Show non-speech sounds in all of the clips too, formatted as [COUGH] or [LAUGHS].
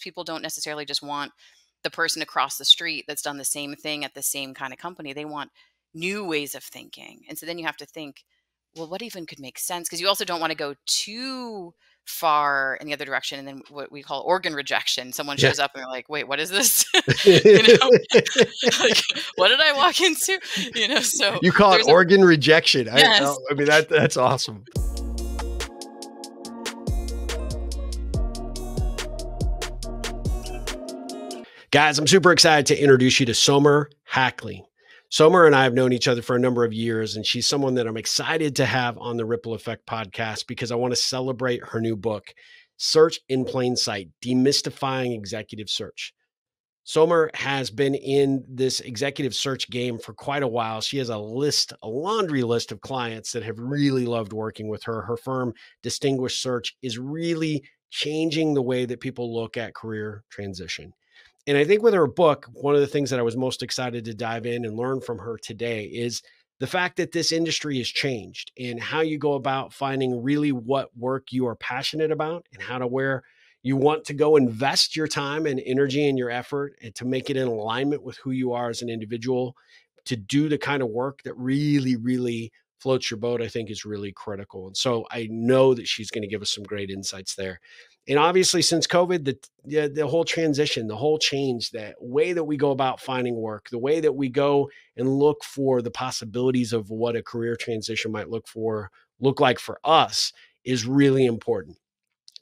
people don't necessarily just want the person across the street that's done the same thing at the same kind of company. They want new ways of thinking. And so then you have to think, well, what even could make sense? Because you also don't want to go too far in the other direction and then what we call organ rejection someone shows yeah. up and they're like wait what is this [LAUGHS] [LAUGHS] you know [LAUGHS] like, what did i walk into you know so you call it organ a- rejection yes. I, I mean that that's awesome Guys, I'm super excited to introduce you to Somer Hackley. Somer and I have known each other for a number of years, and she's someone that I'm excited to have on the Ripple Effect podcast because I want to celebrate her new book, Search in Plain Sight Demystifying Executive Search. Somer has been in this executive search game for quite a while. She has a list, a laundry list of clients that have really loved working with her. Her firm, Distinguished Search, is really changing the way that people look at career transition. And I think with her book, one of the things that I was most excited to dive in and learn from her today is the fact that this industry has changed and how you go about finding really what work you are passionate about and how to where you want to go invest your time and energy and your effort and to make it in alignment with who you are as an individual to do the kind of work that really really floats your boat i think is really critical and so i know that she's going to give us some great insights there and obviously since covid the, the, the whole transition the whole change that way that we go about finding work the way that we go and look for the possibilities of what a career transition might look for look like for us is really important.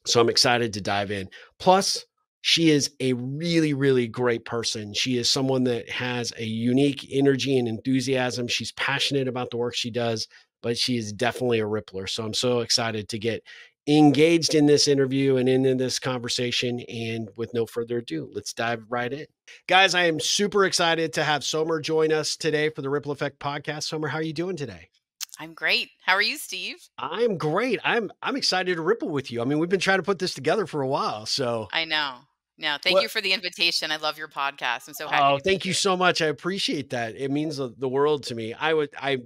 So i'm excited to dive in. Plus she is a really really great person. She is someone that has a unique energy and enthusiasm. She's passionate about the work she does but she is definitely a rippler. So i'm so excited to get engaged in this interview and in, in this conversation. And with no further ado, let's dive right in. Guys, I am super excited to have Somer join us today for the Ripple Effect podcast. Somer, how are you doing today? I'm great. How are you, Steve? I'm great. I'm I'm excited to ripple with you. I mean, we've been trying to put this together for a while, so I know. No, thank what, you for the invitation. I love your podcast. I'm so happy. Oh, thank you here. so much. I appreciate that. It means the, the world to me. I would I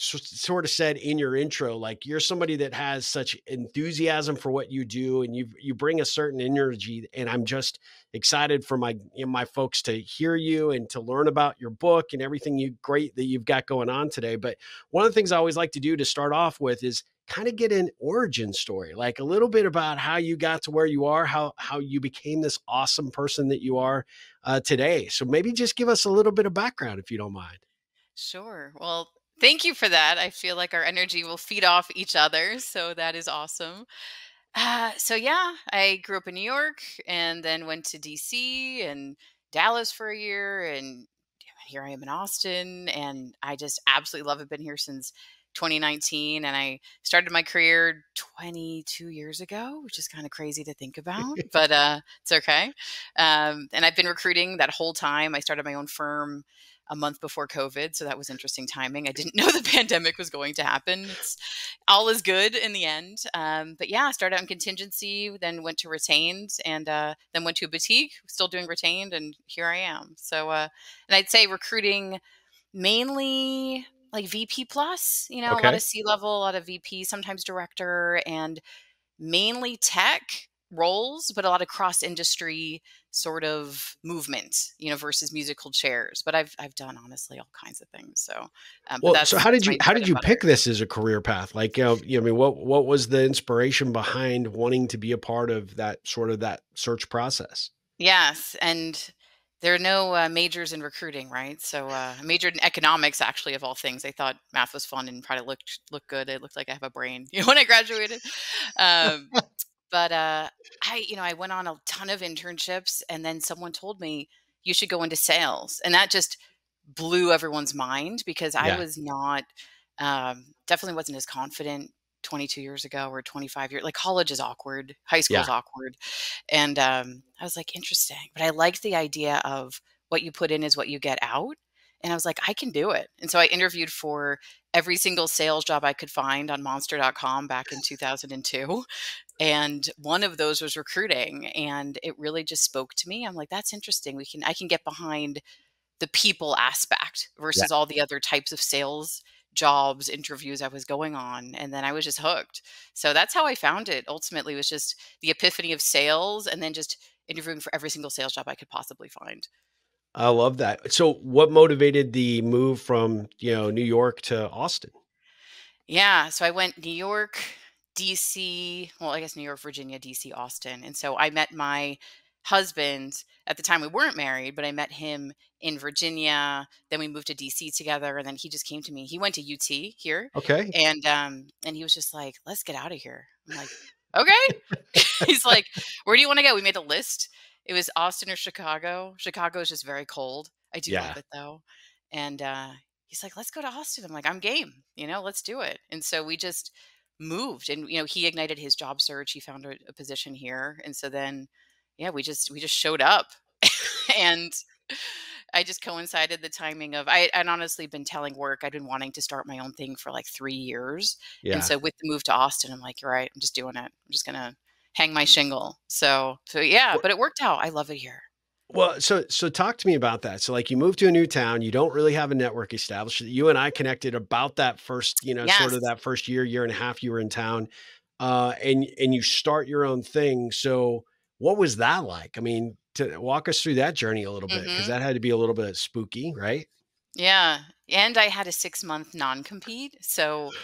sort of said in your intro like you're somebody that has such enthusiasm for what you do and you you bring a certain energy and I'm just excited for my you know, my folks to hear you and to learn about your book and everything you great that you've got going on today. But one of the things I always like to do to start off with is kind of get an origin story like a little bit about how you got to where you are how how you became this awesome person that you are uh, today. So maybe just give us a little bit of background if you don't mind. Sure. Well, Thank you for that. I feel like our energy will feed off each other. So that is awesome. Uh, so, yeah, I grew up in New York and then went to DC and Dallas for a year. And here I am in Austin. And I just absolutely love it. Been here since 2019 and I started my career 22 years ago, which is kind of crazy to think about, [LAUGHS] but uh, it's okay. Um, and I've been recruiting that whole time. I started my own firm a month before COVID. So that was interesting timing. I didn't [LAUGHS] know the pandemic was going to happen. It's all is good in the end. Um, but yeah, I started out in contingency, then went to retained, and uh, then went to a boutique, still doing retained, and here I am. So, uh, and I'd say recruiting mainly like VP plus, you know, okay. a lot of C level, a lot of VP, sometimes director, and mainly tech roles, but a lot of cross industry sort of movement, you know, versus musical chairs. But I've I've done honestly all kinds of things. So, um, well, so how did you how did you pick this as a career path? Like, you know, I mean, what what was the inspiration behind wanting to be a part of that sort of that search process? Yes, and there are no uh, majors in recruiting, right? So uh, I majored in economics, actually, of all things. I thought math was fun and probably looked looked good. It looked like I have a brain, [LAUGHS] you know, when I graduated. Um, but uh, I, you know, I went on a ton of internships, and then someone told me you should go into sales, and that just blew everyone's mind because I was not, um, definitely wasn't as confident 22 years ago or 25 years like college is awkward high school is yeah. awkward and um, i was like interesting but i liked the idea of what you put in is what you get out and i was like i can do it. And so i interviewed for every single sales job i could find on monster.com back in 2002 and one of those was recruiting and it really just spoke to me. I'm like that's interesting. We can i can get behind the people aspect versus yeah. all the other types of sales jobs interviews i was going on and then i was just hooked. So that's how i found it ultimately was just the epiphany of sales and then just interviewing for every single sales job I could possibly find. I love that. So what motivated the move from, you know, New York to Austin? Yeah, so I went New York, DC, well, I guess New York, Virginia, DC, Austin. And so I met my husband at the time we weren't married, but I met him in Virginia. Then we moved to DC together, and then he just came to me. He went to UT here, Okay. and um, and he was just like, "Let's get out of here." I'm like, "Okay." [LAUGHS] He's like, "Where do you want to go?" We made a list. It was Austin or Chicago. Chicago is just very cold. I do Yeah. love it though, and uh, he's like, "Let's go to Austin." I'm like, "I'm game. You know, let's do it." And so we just moved, and you know, he ignited his job search. He found a, a position here, and so then yeah, we just we just showed up, [LAUGHS] and I just coincided the timing of I I'd honestly been telling work I'd been wanting to start my own thing for like three years, and Yeah. so with the move to Austin, I'm like, you're right, I'm just doing it. I'm just gonna hang my shingle. So so yeah, but it worked out. I love it here. Well, so so talk to me about that. So like you moved to a new town, you don't really have a network established. You and I connected about that first, you know, sort of that first year, year and a half you were in town. Uh and and you start your own thing. So what was that like? I mean, to walk us through that journey a little bit because hmm that had to be a little bit spooky, right? Yeah, and I had a six month non compete. So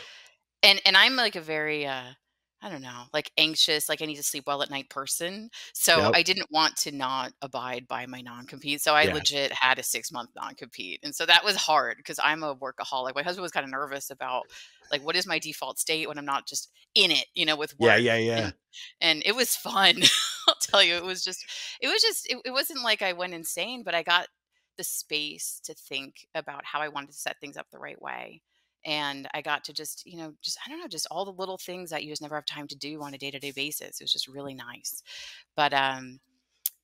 and and I'm like a very uh I don't know, like anxious, like I need to sleep well at night person. So Yep. I didn't want to not abide by my non-compete. So I Yeah. legit had a 6-month non-compete. And so that was hard because I'm a workaholic. My husband was kind of nervous about like what is my default state when I'm not just in it, you know, with Yeah, yeah, yeah. And [LAUGHS] and it was fun. [LAUGHS] I'll tell you, it was just it was just it, it wasn't like I went insane, but I got the space to think about how I wanted to set things up the right way and I got to just, you know, just I don't know, just all the little things that you just never have time to do on a day-to-day basis. It was just really nice. But um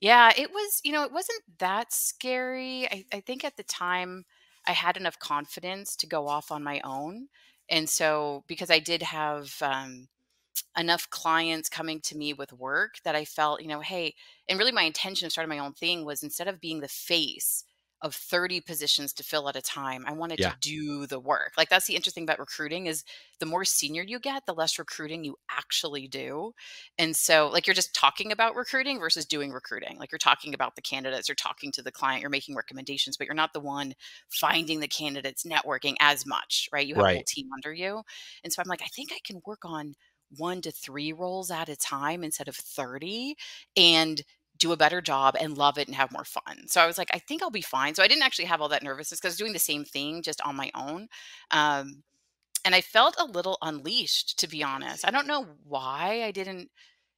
yeah, it was, you know, it wasn't that scary. I, I think at the time I had enough confidence to go off on my own. And so because I did have um enough clients coming to me with work that I felt, you know, hey, and really my intention of starting my own thing was instead of being the face of 30 positions to fill at a time, I wanted to do the work. Like that's the interesting about recruiting is the more senior you get, the less recruiting you actually do. And so like you're just talking about recruiting versus doing recruiting. Like you're talking about the candidates, you're talking to the client, you're making recommendations, but you're not the one finding the candidates, networking as much, right? You have a whole team under you. And so I'm like, I think I can work on one to three roles at a time instead of 30 and do a better job and love it and have more fun. So I was like, I think I'll be fine. So I didn't actually have all that nervousness because I was doing the same thing just on my own. Um, and I felt a little unleashed, to be honest. I don't know why I didn't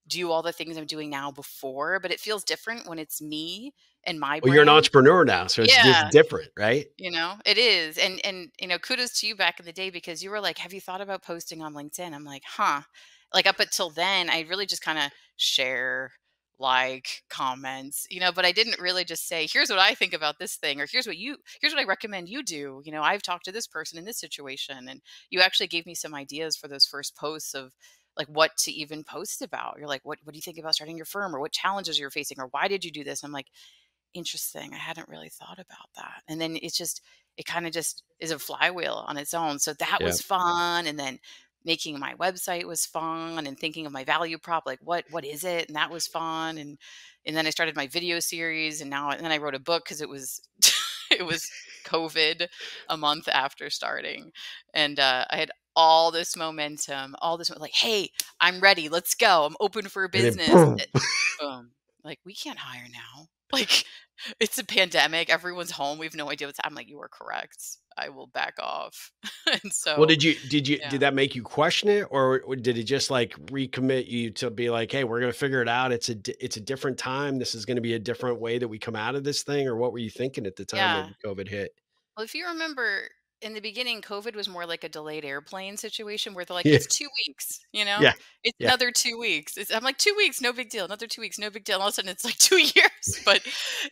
do all the things I'm doing now before, but it feels different when it's me and my Well, you're an entrepreneur now, so it's just Yeah, different, right? you know, it is. And and you know, kudos to you back in the day because you were like, "Have you thought about posting on LinkedIn?" I'm like, "Huh." Like up until then, I really just kind of share, like, comments, you know, but I didn't really just say, "Here's what I think about this thing," or "Here's what you here's what I recommend you do." You know, I've talked to this person in this situation, and you actually gave me some ideas for those first posts of like what to even post about. You're like, "What what do you think about starting your firm or what challenges you're facing or why did you do this?" I'm like, interesting. I hadn't really thought about that. And then it's just, it kind of just is a flywheel on its own. So that Yeah. was fun. And then making my website was fun and thinking of my value prop, like what, what is it? And that was fun. And, and then I started my video series and now, and then I wrote a book cause it was, [LAUGHS] it was COVID a month after starting. And, uh, I had all this momentum, all this, like, Hey, I'm ready. Let's go. I'm open for business. boom. Boom. Like we can't hire now. Like [LAUGHS] it's a pandemic. Everyone's home. We have no idea what's. I'm like, you are correct. I will back off. [LAUGHS] and so, Well, did you did you yeah, did that make you question it, or or did it just like recommit you to be like, hey, we're gonna figure it out. It's a it's a different time. This is gonna be a different way that we come out of this thing, or what were you thinking at the time yeah. that COVID hit? Well, if you remember in the beginning, COVID was more like a delayed airplane situation where they're like, Yeah, it's two weeks, you know, yeah, it's yeah. another two weeks. It's, I'm like, two weeks, no big deal. Another two weeks, no big deal. And all of a sudden it's like [LAUGHS] two years. But,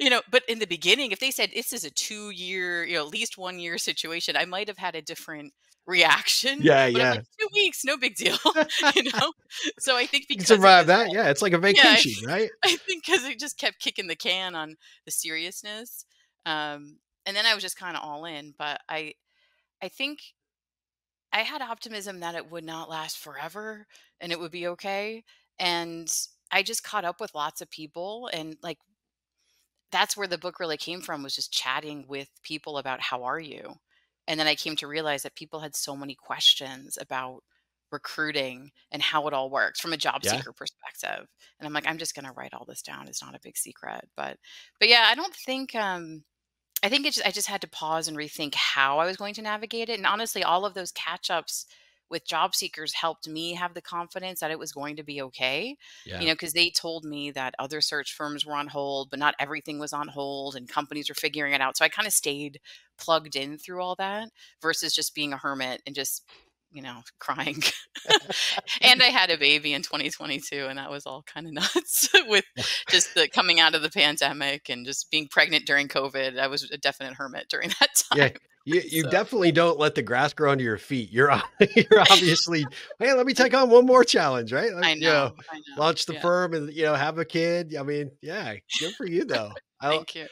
you know, but in the beginning, if they said this is a two year, you know, at least one year situation, I might have had a different reaction. Yeah, But yeah. like, two weeks, no big deal, [LAUGHS] you know? So I think because survive was that. Yeah, it's like a yeah, I, vacation, right? [LAUGHS] I think because it just kept kicking the can on the seriousness. Um, and then I was just kind of all in. But I, I think I had optimism that it would not last forever and it would be okay. And I just caught up with lots of people and like that's where the book really came from was just chatting with people about how are you? And then I came to realize that people had so many questions about recruiting and how it all works from a job Yeah. seeker perspective. And I'm like, I'm just going to write all this down. It's not a big secret, but but yeah, I don't think um I think it just, I just had to pause and rethink how I was going to navigate it. And honestly, all of those catch ups with job seekers helped me have the confidence that it was going to be okay. You know, because they told me that other search firms were on hold, but not everything was on hold and companies were figuring it out. So I kind of stayed plugged in through all that versus just being a hermit and just, you know, [LAUGHS] crying. [LAUGHS] and I had a baby in 2022, and that was all kind of [LAUGHS] nuts with just the coming out of the pandemic and just being pregnant during COVID. I was a definite hermit during that Yeah. time. You, you So definitely don't let the grass grow under your feet. You're you're obviously, hey, let me take on one more challenge, right? Like, I you know, know, I know. launch the Yeah. firm and you know have a kid. I mean, yeah, good for you though. Thank you.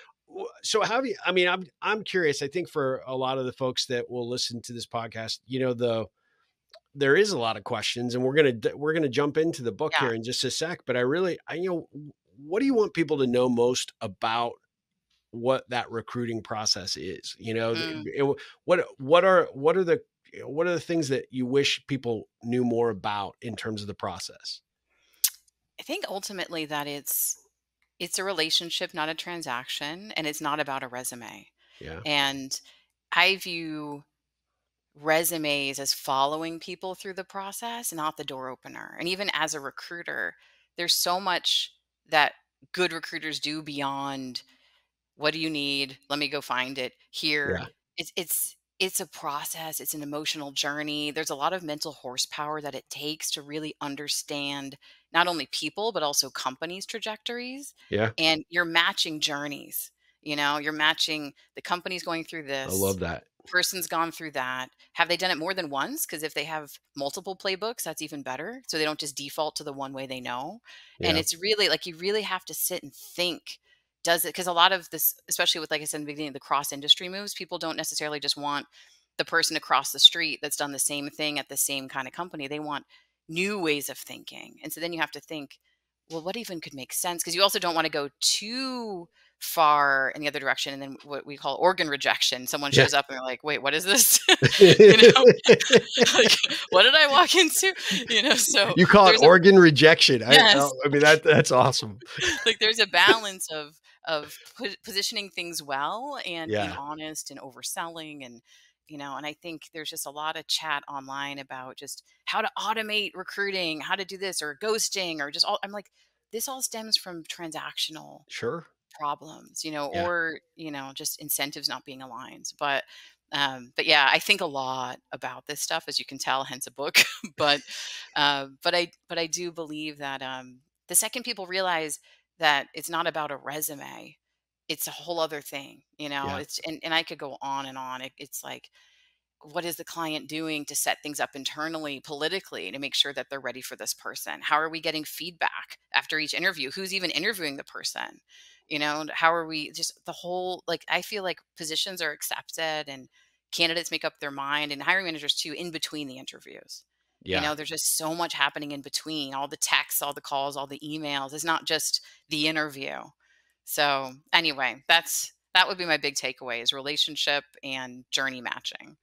so have you? I mean, I'm I'm curious. I think for a lot of the folks that will listen to this podcast, you know, the there is a lot of questions, and we're gonna we're gonna jump into the book Yeah. here in just a sec. But I really, I you know, what do you want people to know most about what that recruiting process is? You know, Mm. it- what what are what are the what are the things that you wish people knew more about in terms of the process? I think ultimately that it's it's a relationship, not a transaction, and it's not about a resume. Yeah, And I view resumes as following people through the process, not the door opener. And even as a recruiter, there's so much that good recruiters do beyond what do you need? Let me go find it here. yeah, It's it's it's a process, it's an emotional journey. There's a lot of mental horsepower that it takes to really understand not only people but also companies' trajectories yeah. and you're matching journeys. You know, you're matching the company's going through this. I love that. Person's gone through that. Have they done it more than once? Because if they have multiple playbooks, that's even better. So they don't just default to the one way they know. And it's really like you really have to sit and think. Does it? Because a lot of this, especially with like I said in the beginning, the cross industry moves, people don't necessarily just want the person across the street that's done the same thing at the same kind of company. They want new ways of thinking. And so then you have to think, well, what even could make sense? Because you also don't want to go too far in the other direction and then what we call organ rejection. Someone yeah. shows up and they're like, wait, what is this? [LAUGHS] [LAUGHS] you know, [LAUGHS] like, what did I walk into? You know, so you call it there's a organ rejection. I, yes, I mean that that's awesome. like there's a balance of of po- positioning things well and being honest and overselling and you know and i think there's just a lot of chat online about just how to automate recruiting how to do this or ghosting or just all i'm like this all stems from transactional sure. Problems you know Yeah, or you know just incentives not being aligned but um but yeah i think a lot about this stuff as you can tell hence a book [LAUGHS] but uh, but i but i do believe that um the second people realize that it's not about a resume it's a whole other thing you know yeah, it's and, and i could go on and on it, it's like what is the client doing to set things up internally politically to make sure that they're ready for this person? How are we getting feedback after each interview? Who's even interviewing the person? You know how are we just the whole like i feel like positions are accepted and candidates make up their mind and hiring managers too in between the interviews. Yeah. you know there's just so much happening in between all the texts all the calls all the emails. It's not just the interview. So anyway that's that would be my big takeaway is relationship and journey matching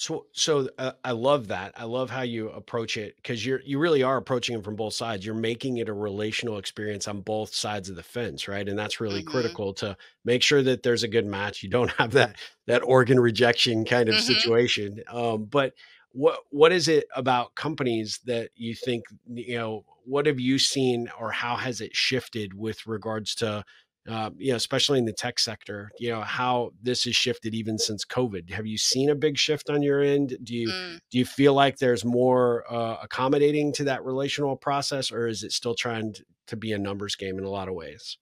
So, so uh, I love that. I love how you approach it because you're you really are approaching it from both sides. You're making it a relational experience on both sides of the fence, right? And that's really hmm critical to make sure that there's a good match. You don't [LAUGHS] have that that organ rejection kind of hmm situation. Um, but what what is it about companies that you think you know? What have you seen, or how has it shifted with regards to uh, you know, especially in the tech sector, you know, how this has shifted even since COVID. Have you seen a big shift on your end? Do you mm. do you feel like there's more uh, accommodating to that relational process, or is it still trying to, be a numbers game in a lot of ways?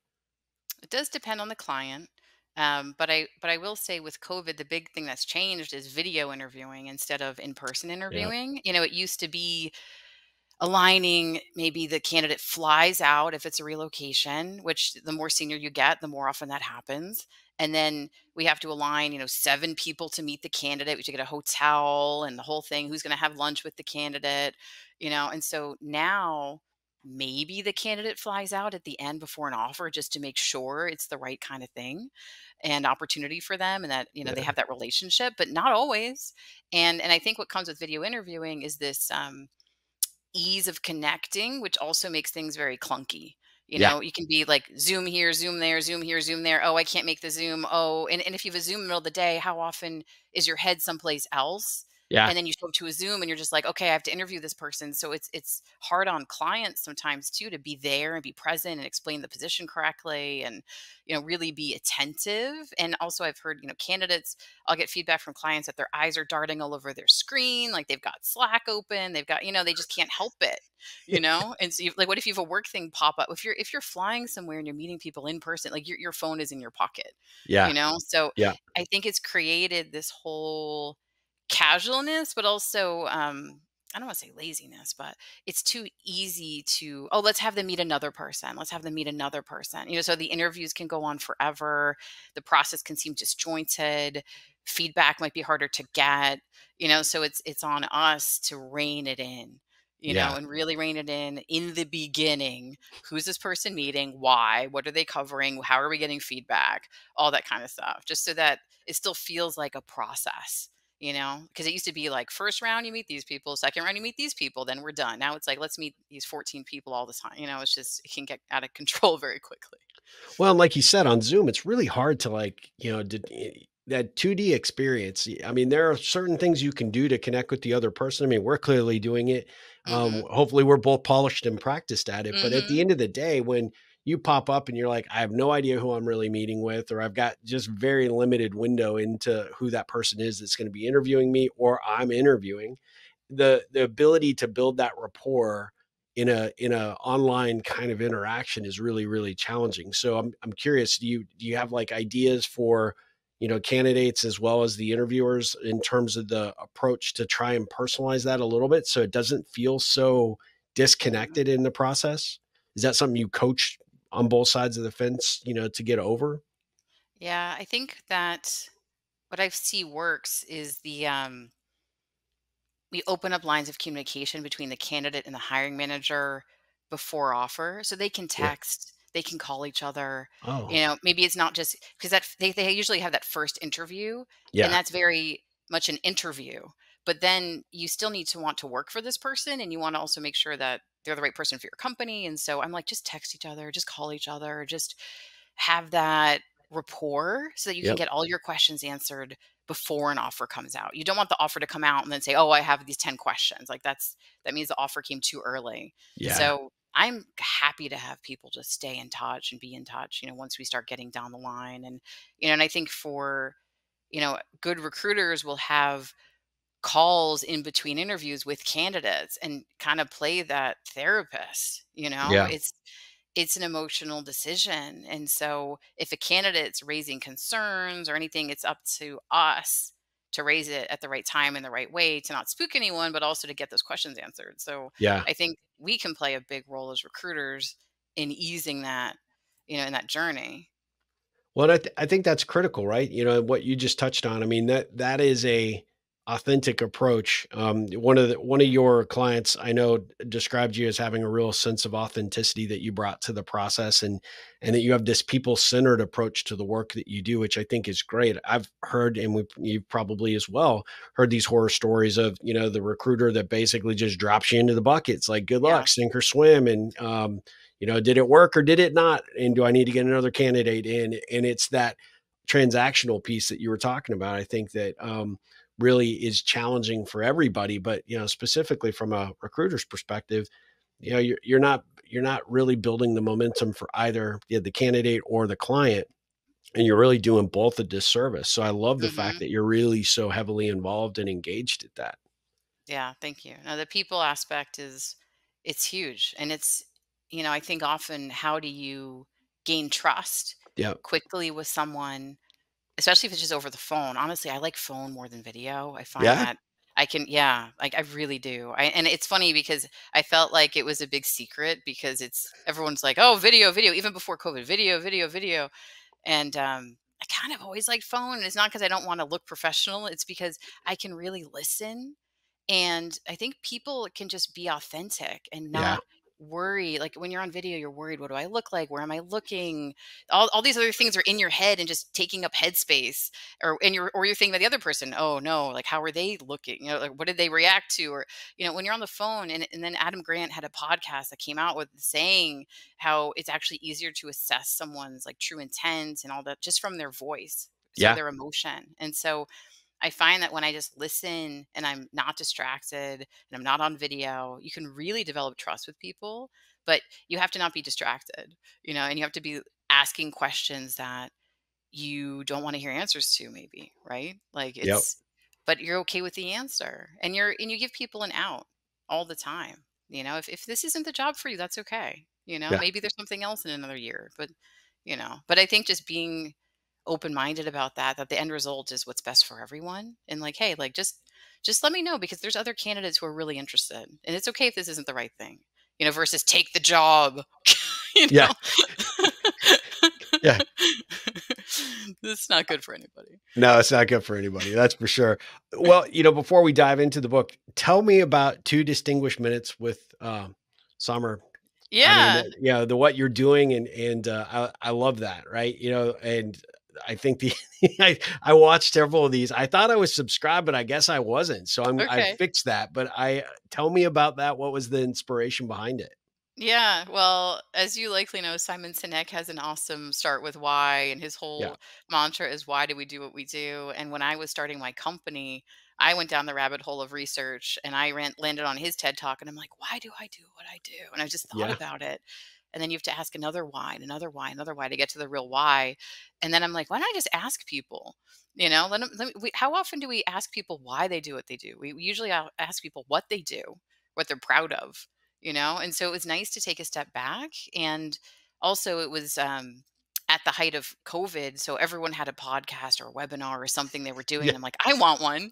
it does depend on the client um, but i but i will say with covid the big thing that's changed is video interviewing instead of in-person Yeah, interviewing you know it used to be aligning maybe the candidate flies out if it's a relocation which the more senior you get the more often that happens. And then we have to align you know seven people to meet the candidate. We should get a hotel and the whole thing who's going to have lunch with the candidate you know? And so now maybe the candidate flies out at the end before an offer just to make sure it's the right kind of thing and opportunity for them and that you know they have that relationship but not always. And and i think what comes with video interviewing is this um ease of connecting, which also makes things very clunky. You Yeah. know, you can be like Zoom here, Zoom there, Zoom here, Zoom there. Oh, I can't make the Zoom. Oh, and, and if you have a Zoom in the middle of the day, how often is your head someplace else? Yeah. And then you show up to a Zoom and you're just like, okay, I have to interview this person. So it's it's hard on clients sometimes too to be there and be present and explain the position correctly and you know really be attentive. And also I've heard, you know, candidates, I'll get feedback from clients that their eyes are darting all over their screen, like they've got Slack open, they've got, you know, they just can't help it [LAUGHS] you know and so you, like what if you have a work thing pop up if you're if you're flying somewhere and you're meeting people in person like your, your phone is in your pocket Yeah. you know so Yeah. i think it's created this whole casualness but also um i don't want to say laziness but it's too easy to oh let's have them meet another person. Let's have them meet another person. You know so the interviews can go on forever. The process can seem disjointed. Feedback might be harder to get you know so it's it's on us to rein it in you know and really rein it in in the beginning who's this person meeting? Why? What are they covering? How are we getting feedback? All that kind of stuff just so that it still feels like a process you know because it used to be like first round you meet these people second round you meet these people then we're done now it's like let's meet these 14 people all the time you know it's just it can get out of [LAUGHS] control very quickly Well, and like you said on Zoom, it's really hard to like, you know, did, eh, that 2D experience. i mean, there are certain things you can do to connect with the other person. I mean, we're clearly doing it. Um, hmm hopefully, we're both polished and practiced at it. But at the hmm end of the day, when you pop up and you're like, I have no idea who I'm really meeting with, or I've got just very limited window into who that person is that's going to be interviewing me or I'm interviewing, the the ability to build that rapport in a in a online kind of interaction is really really challenging. So I'm I'm curious, do you do you have like ideas for you know candidates as well as the interviewers in terms of the approach to try and personalize that a little bit so it doesn't feel so disconnected in the process? Is that something you coach on both sides of the fence, you know, to get over? yeah i think that what i see works is the um we open up lines of communication between the candidate and the hiring manager before offer so they can Yeah. text they can call each other Oh. you know maybe it's not just because that they, they usually have that first interview yeah. and that's very much an interview but then you still need to want to work for this person and you want to also make sure that they're the right person for your company and so i'm like just text each other just call each other just have that rapport so that you can get all your questions answered before an offer comes out. You don't want the offer to come out and then say oh i have these 10 questions. Like that's that means the offer came too early. Yeah. so i'm happy to have people just stay in touch and be in touch you know once we start getting down the line and you know and i think for you know good recruiters will have calls in between interviews with candidates and kind of play that therapist you know Yeah. it's it's an emotional decision and so if a candidate's raising concerns or anything it's up to us to raise it at the right time in the right way to not spook anyone but also to get those questions answered so Yeah. i think we can play a big role as recruiters in easing that you know in that journey Well, I, th- I think that's critical, right? You know what you just touched on. I mean that that is a authentic approach. Um, one of the, one of your clients I know described you as having a real sense of authenticity that you brought to the process, and and that you have this people centered approach to the work that you do, which I think is great. I've heard, and we you probably as well heard these horror stories of you know the recruiter that basically just drops you into the buckets, like good yeah luck, sink or swim, and um, you know, did it work or did it not? And do I need to get another candidate in? And it's that transactional piece that you were talking about. I think that um, really is challenging for everybody, but you know, specifically from a recruiter's perspective, you know, you're you're not you're not really building the momentum for either yeah, the candidate or the client, and you're really doing both a disservice. So I love the fact hmm that you're really so heavily involved and engaged at that. yeah thank you now the people aspect is it's huge and it's you know i think often how do you gain trust Yeah, quickly with someone especially if it's just over the phone honestly i like phone more than video i find yeah, that i can yeah like i really do I, and it's funny because i felt like it was a big secret because it's everyone's like oh video video even before covid video video video and um i kind of always like phone and it's not because i don't want to look professional it's because i can really listen and i think people can just be authentic and yeah, not worry like when you're on video you're worried what do i look like? Where am i looking? All, all these other things are in your head and just taking up headspace or and you're or you're thinking about the other person oh no like how are they looking? You know like what did they react to? Or you know when you're on the phone and, and then adam grant had a podcast that came out with saying how it's actually easier to assess someone's like true intent and all that just from their voice so Yeah. their emotion and so I find that when I just listen and I'm not distracted and I'm not on video, you can really develop trust with people, but you have to not be distracted, you know, and you have to be asking questions that you don't want to hear answers to maybe, right? Like Yep. it's but you're okay with the answer and you're and you give people an out all the time. You know, if if this isn't the job for you, that's okay. You know, Yeah. maybe there's something else in another year, but you know, but I think just being open-minded about that that the end result is what's best for everyone and like hey like just just let me know because there's other candidates who are really interested and it's okay if this isn't the right thing you know versus take the job [LAUGHS] you Yeah. know Yeah. [LAUGHS] this is not good for anybody No, it's not good for anybody. That's for sure. [LAUGHS] Well, you know, before we dive into the book, tell me about two distinguished minutes with um, Somer. yeah I mean, yeah, the what you're doing, and and uh, I I love that, right? You know, and I think the [LAUGHS] I I watched several of these. I thought I was subscribed, but I guess I wasn't. So I'm I fixed that. But I tell me about that. What was the inspiration behind it? Yeah, well, as you likely know, Simon Sinek has an awesome start with why, and his Yeah, whole mantra is why do we do what we do? And when I was starting my company, I went down the rabbit hole of research and I ran, landed on his TED talk and I'm like, why do I do what I do? And I just thought yeah, about it. And then you have to ask another why, and another why, another why to get to the real why. And then I'm like, why don't I just ask people? You know, let 'em- let me, we, how often do we ask people why they do what they do? We, we usually ask people what they do, what they're proud of, you know? And so it was nice to take a step back. And also, it was um, at the height of COVID. So everyone had a podcast or a webinar or something they were [LAUGHS] doing. yeah, I'm like, I want one.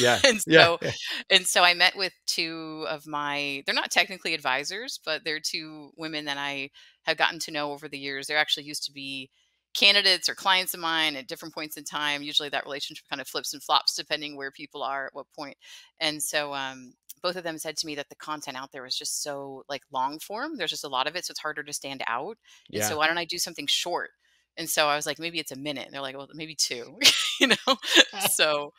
yeah, [LAUGHS] and yeah, so [LAUGHS] and so I met with two of my they're not technically advisors, but they're two women that I have gotten to know over the years. They're actually used to be candidates or clients of mine at different points in time. Usually that relationship kind of flips and flops depending where people are at what point. And so um both of them said to me that the content out there was just so like long form. There's just a lot of it, so it's harder to stand out. And so why don't I do something short? And so I was like, maybe it's a minute. And they're like, well, maybe two, [LAUGHS] you know? So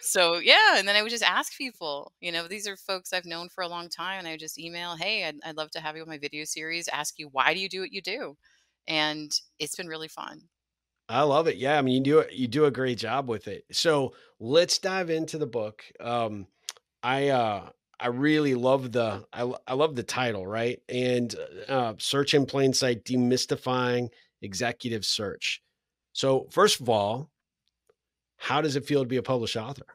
so yeah, and then I would just ask people, you know, these are folks I've known for a long time, and I would just email, hey, I'd, I'd love to have you on my video series. Ask you why do you do what you do, and it's been really fun. I love it. Yeah, I mean, you do it. You do a great job with it. So let's dive into the book. Um, I uh, I really love the I, I love the title, right? And uh, search in plain sight, demystifying executive search. So first of all, how does it feel to be a published author?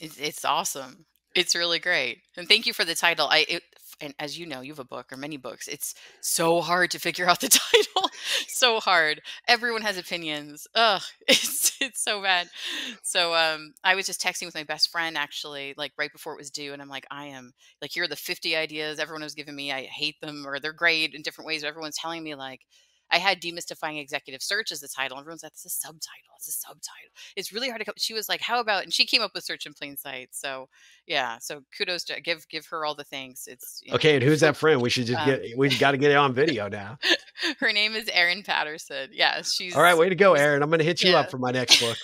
It's, awesome. It's really great, and thank you for the title. I it, and as you know, you have a book or many books. It's so hard to figure out the [LAUGHS] title. so hard. Everyone has opinions. Ugh, [LAUGHS] it's it's so bad. So um, I was just texting with my best friend actually, like right before it was due, and I'm like, I am like, here are the 50 ideas everyone has given me. I hate them or they're great in different ways. Everyone's telling me like. I had demystifying executive search as the title. Everyone's like, "It's a subtitle. It's a subtitle." It's really hard to come. She was like, "How about?" And she came up with search in plain sight. So yeah. So kudos to give give her all the thanks. It's Okay, know and who's that friend? We should just um, get we got to get it on video now. [LAUGHS] her name is Erin Patterson. Yeah, She's All right, way to go, Erin. I'm going to hit you yeah. up for my next book.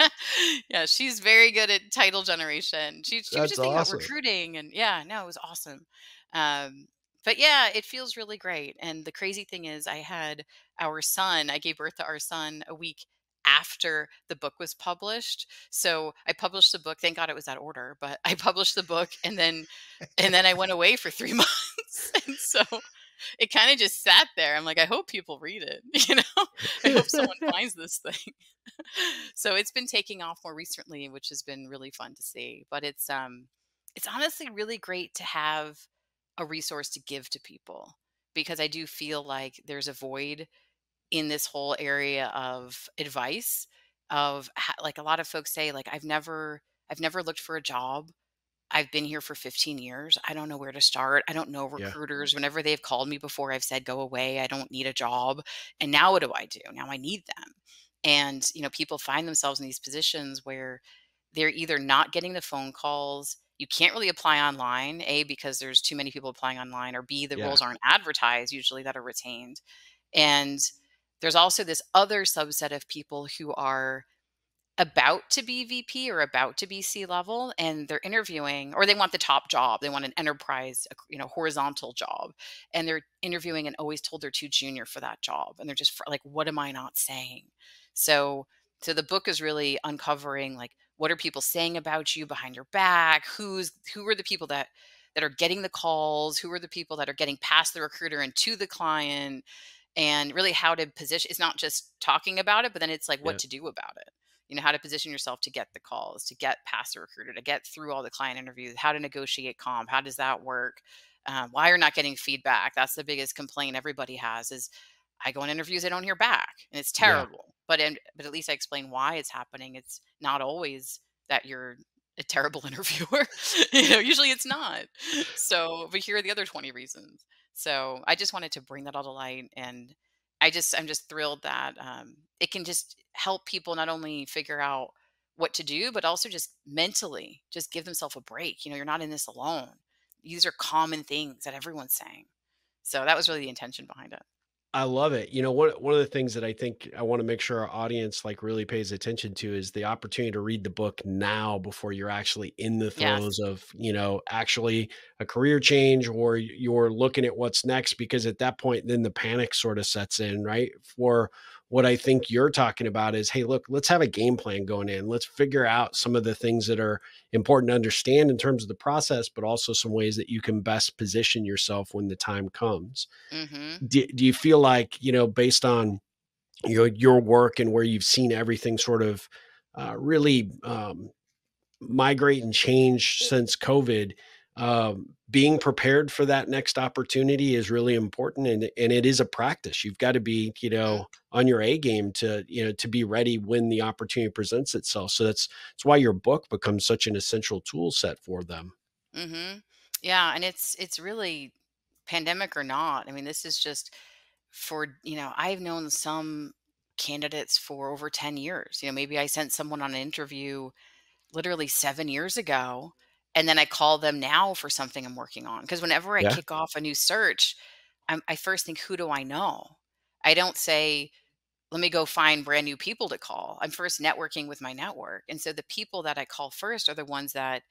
[LAUGHS] yeah, she's very good at title generation. She she was just thinking about recruiting and yeah, no, it was awesome. Um but yeah, it feels really great. And the crazy thing is I had our son, I gave birth to our son a week after the book was published. So I published the book. Thank God it was that order, but I [LAUGHS] published the book and then and then I went away for 3 [LAUGHS] months. and so it kind of just sat there. I'm like, I hope people read it. [LAUGHS] You know, I hope someone finds this thing. so it's been taking off more recently, which has been really fun to see. But it's um, it's honestly really great to have a resource to give to people because I do feel like there's a void in this whole area of advice of like a lot of folks say like I've never I've never looked for a job I've been here for 15 years. I don't know where to start. I don't know yeah. recruiters. Whenever they've called me before, I've said, go away. I don't need a job. And now what do I do? Now I need them. And, you know, people find themselves in these positions where they're either not getting the phone calls you can't really apply online a because there's too many people applying online or b the Yeah. roles aren't advertised usually that are retained and there's also this other subset of people who are about to be VP or about to be C level and they're interviewing or they want the top job. They want an enterprise, you know, horizontal job. And they're interviewing and always told they're too junior for that job. And they're just like, what am I not saying? So so the book is really uncovering like what are people saying about you behind your back? Who's who are the people that that are getting the calls? Who are the people that are getting past the recruiter and to the client? And really how to position it's not just talking about it, but then it's like Yeah. what to do about it you know how to position yourself to get the calls to get past the recruiter to get through all the client interviews how to negotiate comp how does that work um, why you're not getting feedback that's the biggest complaint everybody has is i go on interviews i don't hear back and it's Yeah. terrible but and but at least i explain why it's happening it's not always that you're a terrible [LAUGHS] interviewer you know usually it's not so but here are the other 20 reasons so i just wanted to bring that all to light and I just I'm just thrilled that um, it can just help people not only figure out what to do, but also just mentally just give themselves a break. You know, you're not in this alone. These are common things that everyone's saying. So that was really the intention behind it. I love it. You know, one one of the things that I think I want to make sure our audience like really pays attention to is the opportunity to read the book now before you're actually in the Yes. throes of, you know, actually a career change or you're looking at what's next because at that point then the panic sort of sets in, right? For what I think you're talking about is, hey, look, let's have a game plan going in. Let's figure out some of the things that are important to understand in terms of the process, but also some ways that you can best position yourself when the time comes hmm do, do you feel like you know based on your your work and where you've seen everything sort of uh, really um, migrate and change since covid um, being prepared for that next opportunity is really important and, and it is a practice you've got to be you know on your a game to you know to be ready when the opportunity presents itself so that's that's why your book becomes such an essential tool set for them mm-hmm. Yeah, and it's it's really pandemic or not. I mean, this is just for you know I've known some candidates for over 10 years you know maybe i sent someone on an interview literally seven years ago. And then I call them now for something I'm working on. Because whenever I yeah kick off a new search, I'm, I first think, who do I know? I don't say, let me go find brand new people to call. I'm first networking with my network. And so the people that I call first are the ones that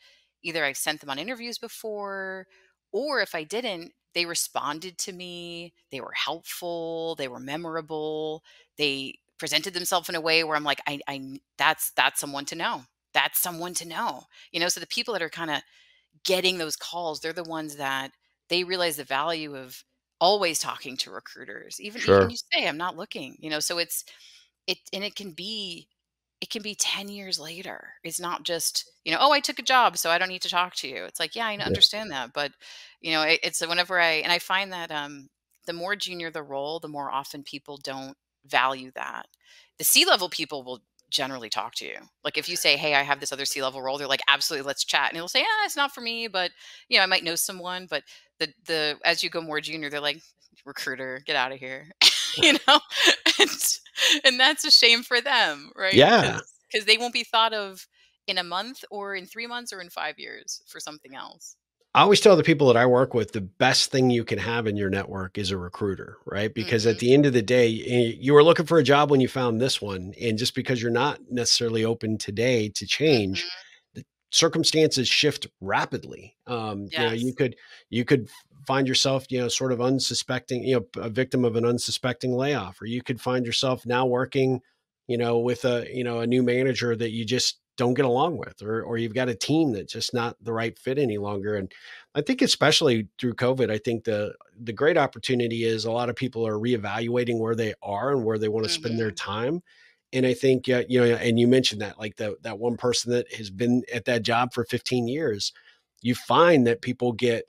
either I've sent them on interviews before, or if I didn't, they responded to me. They were helpful. They were memorable. They presented themselves in a way where I'm like, I, I, that's, that's someone to know. That's someone to know. You know, so the people that are kind of getting those calls, they're the ones that they realize the value of always talking to recruiters. Even even sure you say I'm not looking, you know, so it's it and it can be it can be 10 years later. It's not just, you know, oh, I took a job, so I don't need to talk to you. It's like, yeah, I yeah understand that, but you know, it, it's whenever I and I find that um the more junior the role, the more often people don't value that. The C level people will generally talk to you. Like if you say, "Hey, I have this other C level role," they're like, "Absolutely, let's chat." And they'll say, "Yeah, it's not for me, but you know, I might know someone." But the the as you go more junior, they're like, "Recruiter, get out of here," [LAUGHS] you [LAUGHS] know, and and that's a shame for them, right? yeah because they won't be thought of in a month or in three months or in five years for something else. I always tell the people that I work with the best thing you can have in your network is a recruiter, right? Because at hmm the end of the day, you were looking for a job when you found this one. And just because you're not necessarily open today to change, hmm the circumstances shift rapidly. Um, you know, you could you could find yourself, you know, sort of unsuspecting, you know, a victim of an unsuspecting layoff, or you could find yourself now working, you know, with a, you know, a new manager that you just don't get along with, or or you've got a team that's just not the right fit any longer. And I think especially through COVID, I think the the great opportunity is a lot of people are reevaluating where they are and where they want to spend their hmm time. And I think, uh, you know, and you mentioned that, like the, that one person that has been at that job for 15 years, you find that people get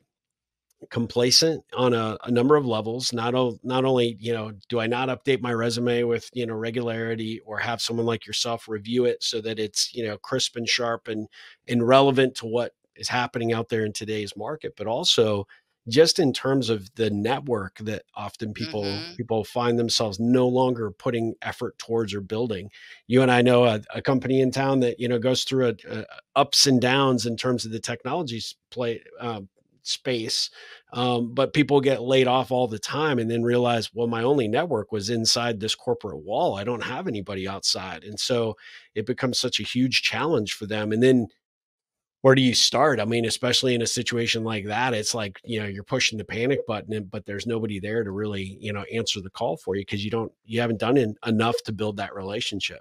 complacent on a, a number of levels. Not, o- not only, you know, do I not update my resume with, you know, regularity or have someone like yourself review it so that it's, you know, crisp and sharp and, and relevant to what is happening out there in today's market, but also, just in terms of the network that often people Mhm. people find themselves no longer putting effort towards or building. You and I know a, a company in town that you know goes through a, a ups and downs in terms of the technology play uh, space, um, but people get laid off all the time and then realize, well, my only network was inside this corporate wall. I don't have anybody outside, and so it becomes such a huge challenge for them. And then where do you start? I mean, especially in a situation like that, it's like, you know, you're pushing the panic button, but there's nobody there to really, you know, answer the call for you because you don't, you haven't done en- enough to build that relationship.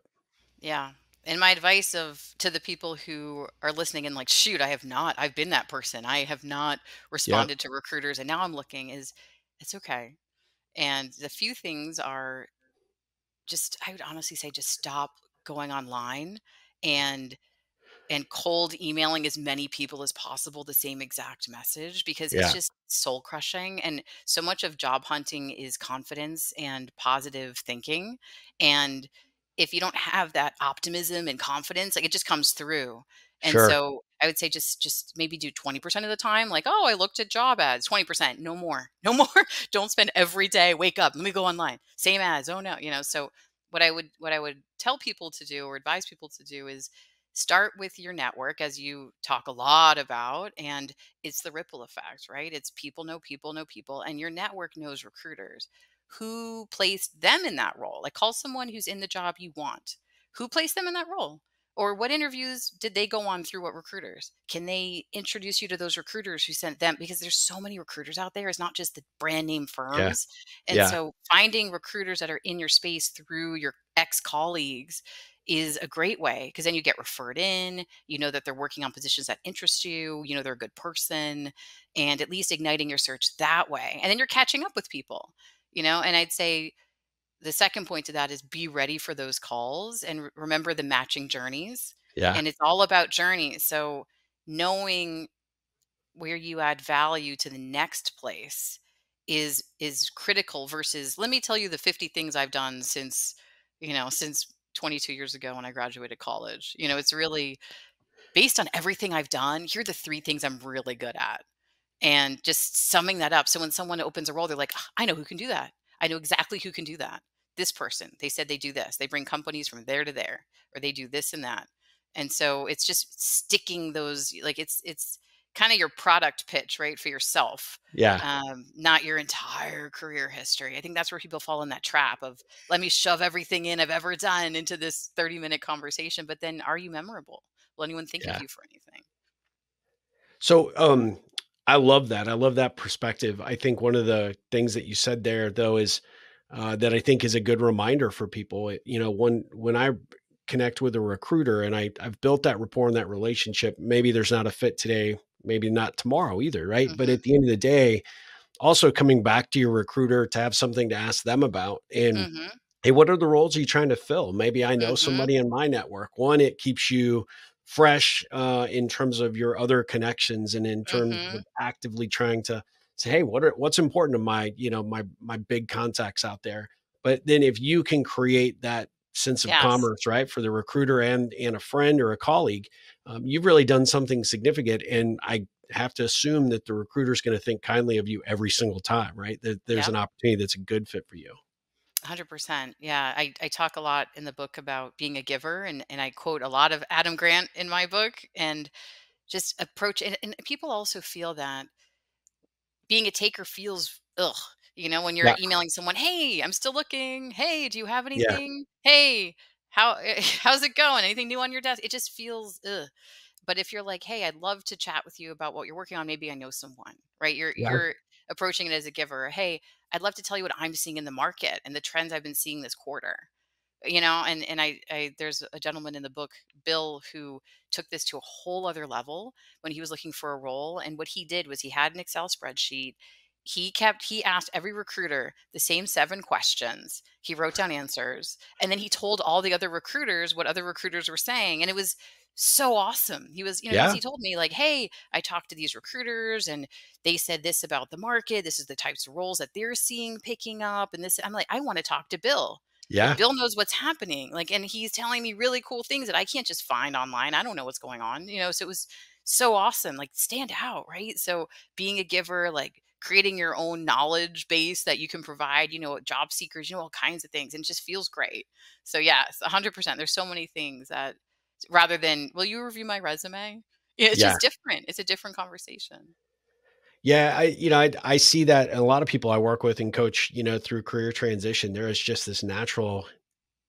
Yeah. And my advice of to the people who are listening and like, shoot, I have not, I've been that person. I have not Yeah, responded to recruiters and now I'm looking is it's okay. And the few things are just I would honestly say just stop going online and and cold emailing as many people as possible the same exact message because it's just soul crushing and so much of job hunting is confidence and positive thinking and if you don't have that optimism and confidence like it just comes through. And sure. so i would say just just maybe do 20% of the time like oh i looked at job ads. 20% no more [LAUGHS] no more. Don't spend every day wake up let me go online. Same ads oh no you know so what i would what i would tell people to do or advise people to do is start with your network as you talk a lot about and it's the ripple effect right? It's people know people know people and your network knows recruiters who placed them in that role like call someone who's in the job you want. Who placed them in that role? Or what interviews did they go on through what recruiters? Can they introduce you to those recruiters who sent them? Because there's so many recruiters out there it's not just the brand name Yeah, firms. And yeah, so finding recruiters that are in your space through your ex colleagues is a great way because then you get referred in, you know that they're working on positions that interest you, you know they're a good person, and at least igniting your search that way. And then you're catching up with people, you know. And I'd say the second point to that is be ready for those calls and re- remember the matching journeys. yeah, And it's all about journeys. So knowing where you add value to the next place is is critical versus let me tell you the 50 things I've done since you know since 22 years ago when I graduated college. You know, it's really based on everything I've done, here are the 3 things I'm really good at and just summing that up. So when someone opens a role, they're like, "Ah, I know who can do that. I know exactly who can do that. This person, they said they do this. They bring companies from there to there, or they do this and that. And so it's just sticking those, like it's, it's kind of your product pitch, right? For yourself, yeah, um, not your entire career history. I think that's where people fall in that trap of let me shove everything in I've ever done into this 30 minute conversation. But then are you memorable? Will anyone think of you for anything? So, um, I love that. I love that perspective. I think one of the things that you said there, though, is uh, that I think is a good reminder for people. It- you know, when when I connect with a recruiter and I I've built that rapport and that relationship, maybe there's not a fit today, maybe not tomorrow either, right? But hmm at the end of the day, also coming back to your recruiter to have something to ask them about and hmm Hey, what are the roles are you trying to fill? Maybe I know hmm somebody in my network. One, it keeps you fresh uh, in terms of your other connections and in terms hmm of actively trying to say, hey, what are what's important to my, you know, my my big contacts out there. But then if you can create that sense of Yes. commerce, right, for the recruiter and and a friend or a colleague, um, you've really done something significant. And I have to assume that the recruiter is going to think kindly of you every single time, right? That there's Yep. an opportunity that's a good fit for you. 100%. Yeah. I, I talk a lot in the book about being a giver, and, and I quote a lot of Adam Grant in my book and just approach. And, and people also feel that being a taker feels, ugh, you know, when you're Yeah, emailing someone, hey, I'm still looking. Hey, do you have yeah, anything? Hey, how [LAUGHS] how's it going? Anything new on your desk? It just feels ugh. But if you're like, "Hey, I'd love to chat with you about what you're working on. Maybe I know someone." Right? You're yeah. you're approaching it as a giver. "Hey, I'd love to tell you what I'm seeing in the market and the trends I've been seeing this quarter." You know, and and I I there's a gentleman in the book, Bill, who took this to a whole other level when he was looking for a role and what he did was he had an Excel spreadsheet. He kept he asked every recruiter the same 7 questions. He wrote down answers and then he told all the other recruiters what other recruiters were saying and it was so awesome. He was, you know, Yeah, he told me like, "Hey, I talked to these recruiters and they said this about the market. This is the types of roles that they're seeing picking up and this." I'm like, "I want to talk to Bill." Yeah, Bill knows what's happening. Like and he's telling me really cool things that I can't just find online. I don't know what's going on, you know. So it was so awesome. Like stand out, right? So being a giver, like creating your own knowledge base that you can provide, you know, job seekers, you know, all kinds of things. And it just feels great. So, yes, 100%. There's so many things that rather than, will you review my resume? It's Yeah. just different. It's a different conversation. Yeah, I you know, I I see that a lot of people I work with and coach, you know, through career transition, there is just this natural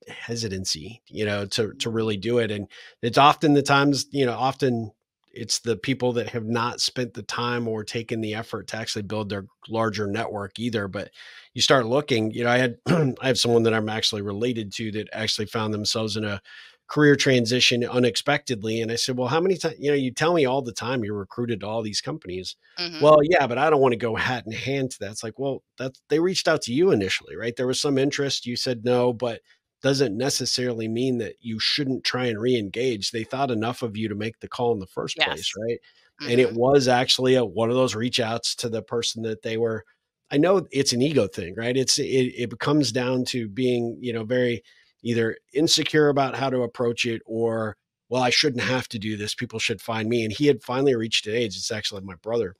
hesitancy, you know, to to Mhm. really do it. And it's often the times, you know, often it's the people that have not spent the time or taken the effort to actually build their larger network either. But you start looking, you know, I had [CLEARS THROAT] I have someone that I'm actually related to that actually found themselves in a career transition unexpectedly. And I said, Well, how many times, you know, you tell me all the time you're recruited to all these companies. Mhm. Well, yeah, but I don't want to go [LAUGHS] hat in hand to that. It's like, well, that's they reached out to you initially, right? There was some interest. You said no, but doesn't necessarily mean that you shouldn't try and re-engage. They thought enough of you to make the call in the first place, Yes. right? And it Mhm. was actually a, one of those reach outs to the person that they were. I know it's an ego thing, right? It's it, it comes down to being, you know, very either insecure about how to approach it or well, I shouldn't have to do this. People should find me. And he had finally reached an age. It's actually my brother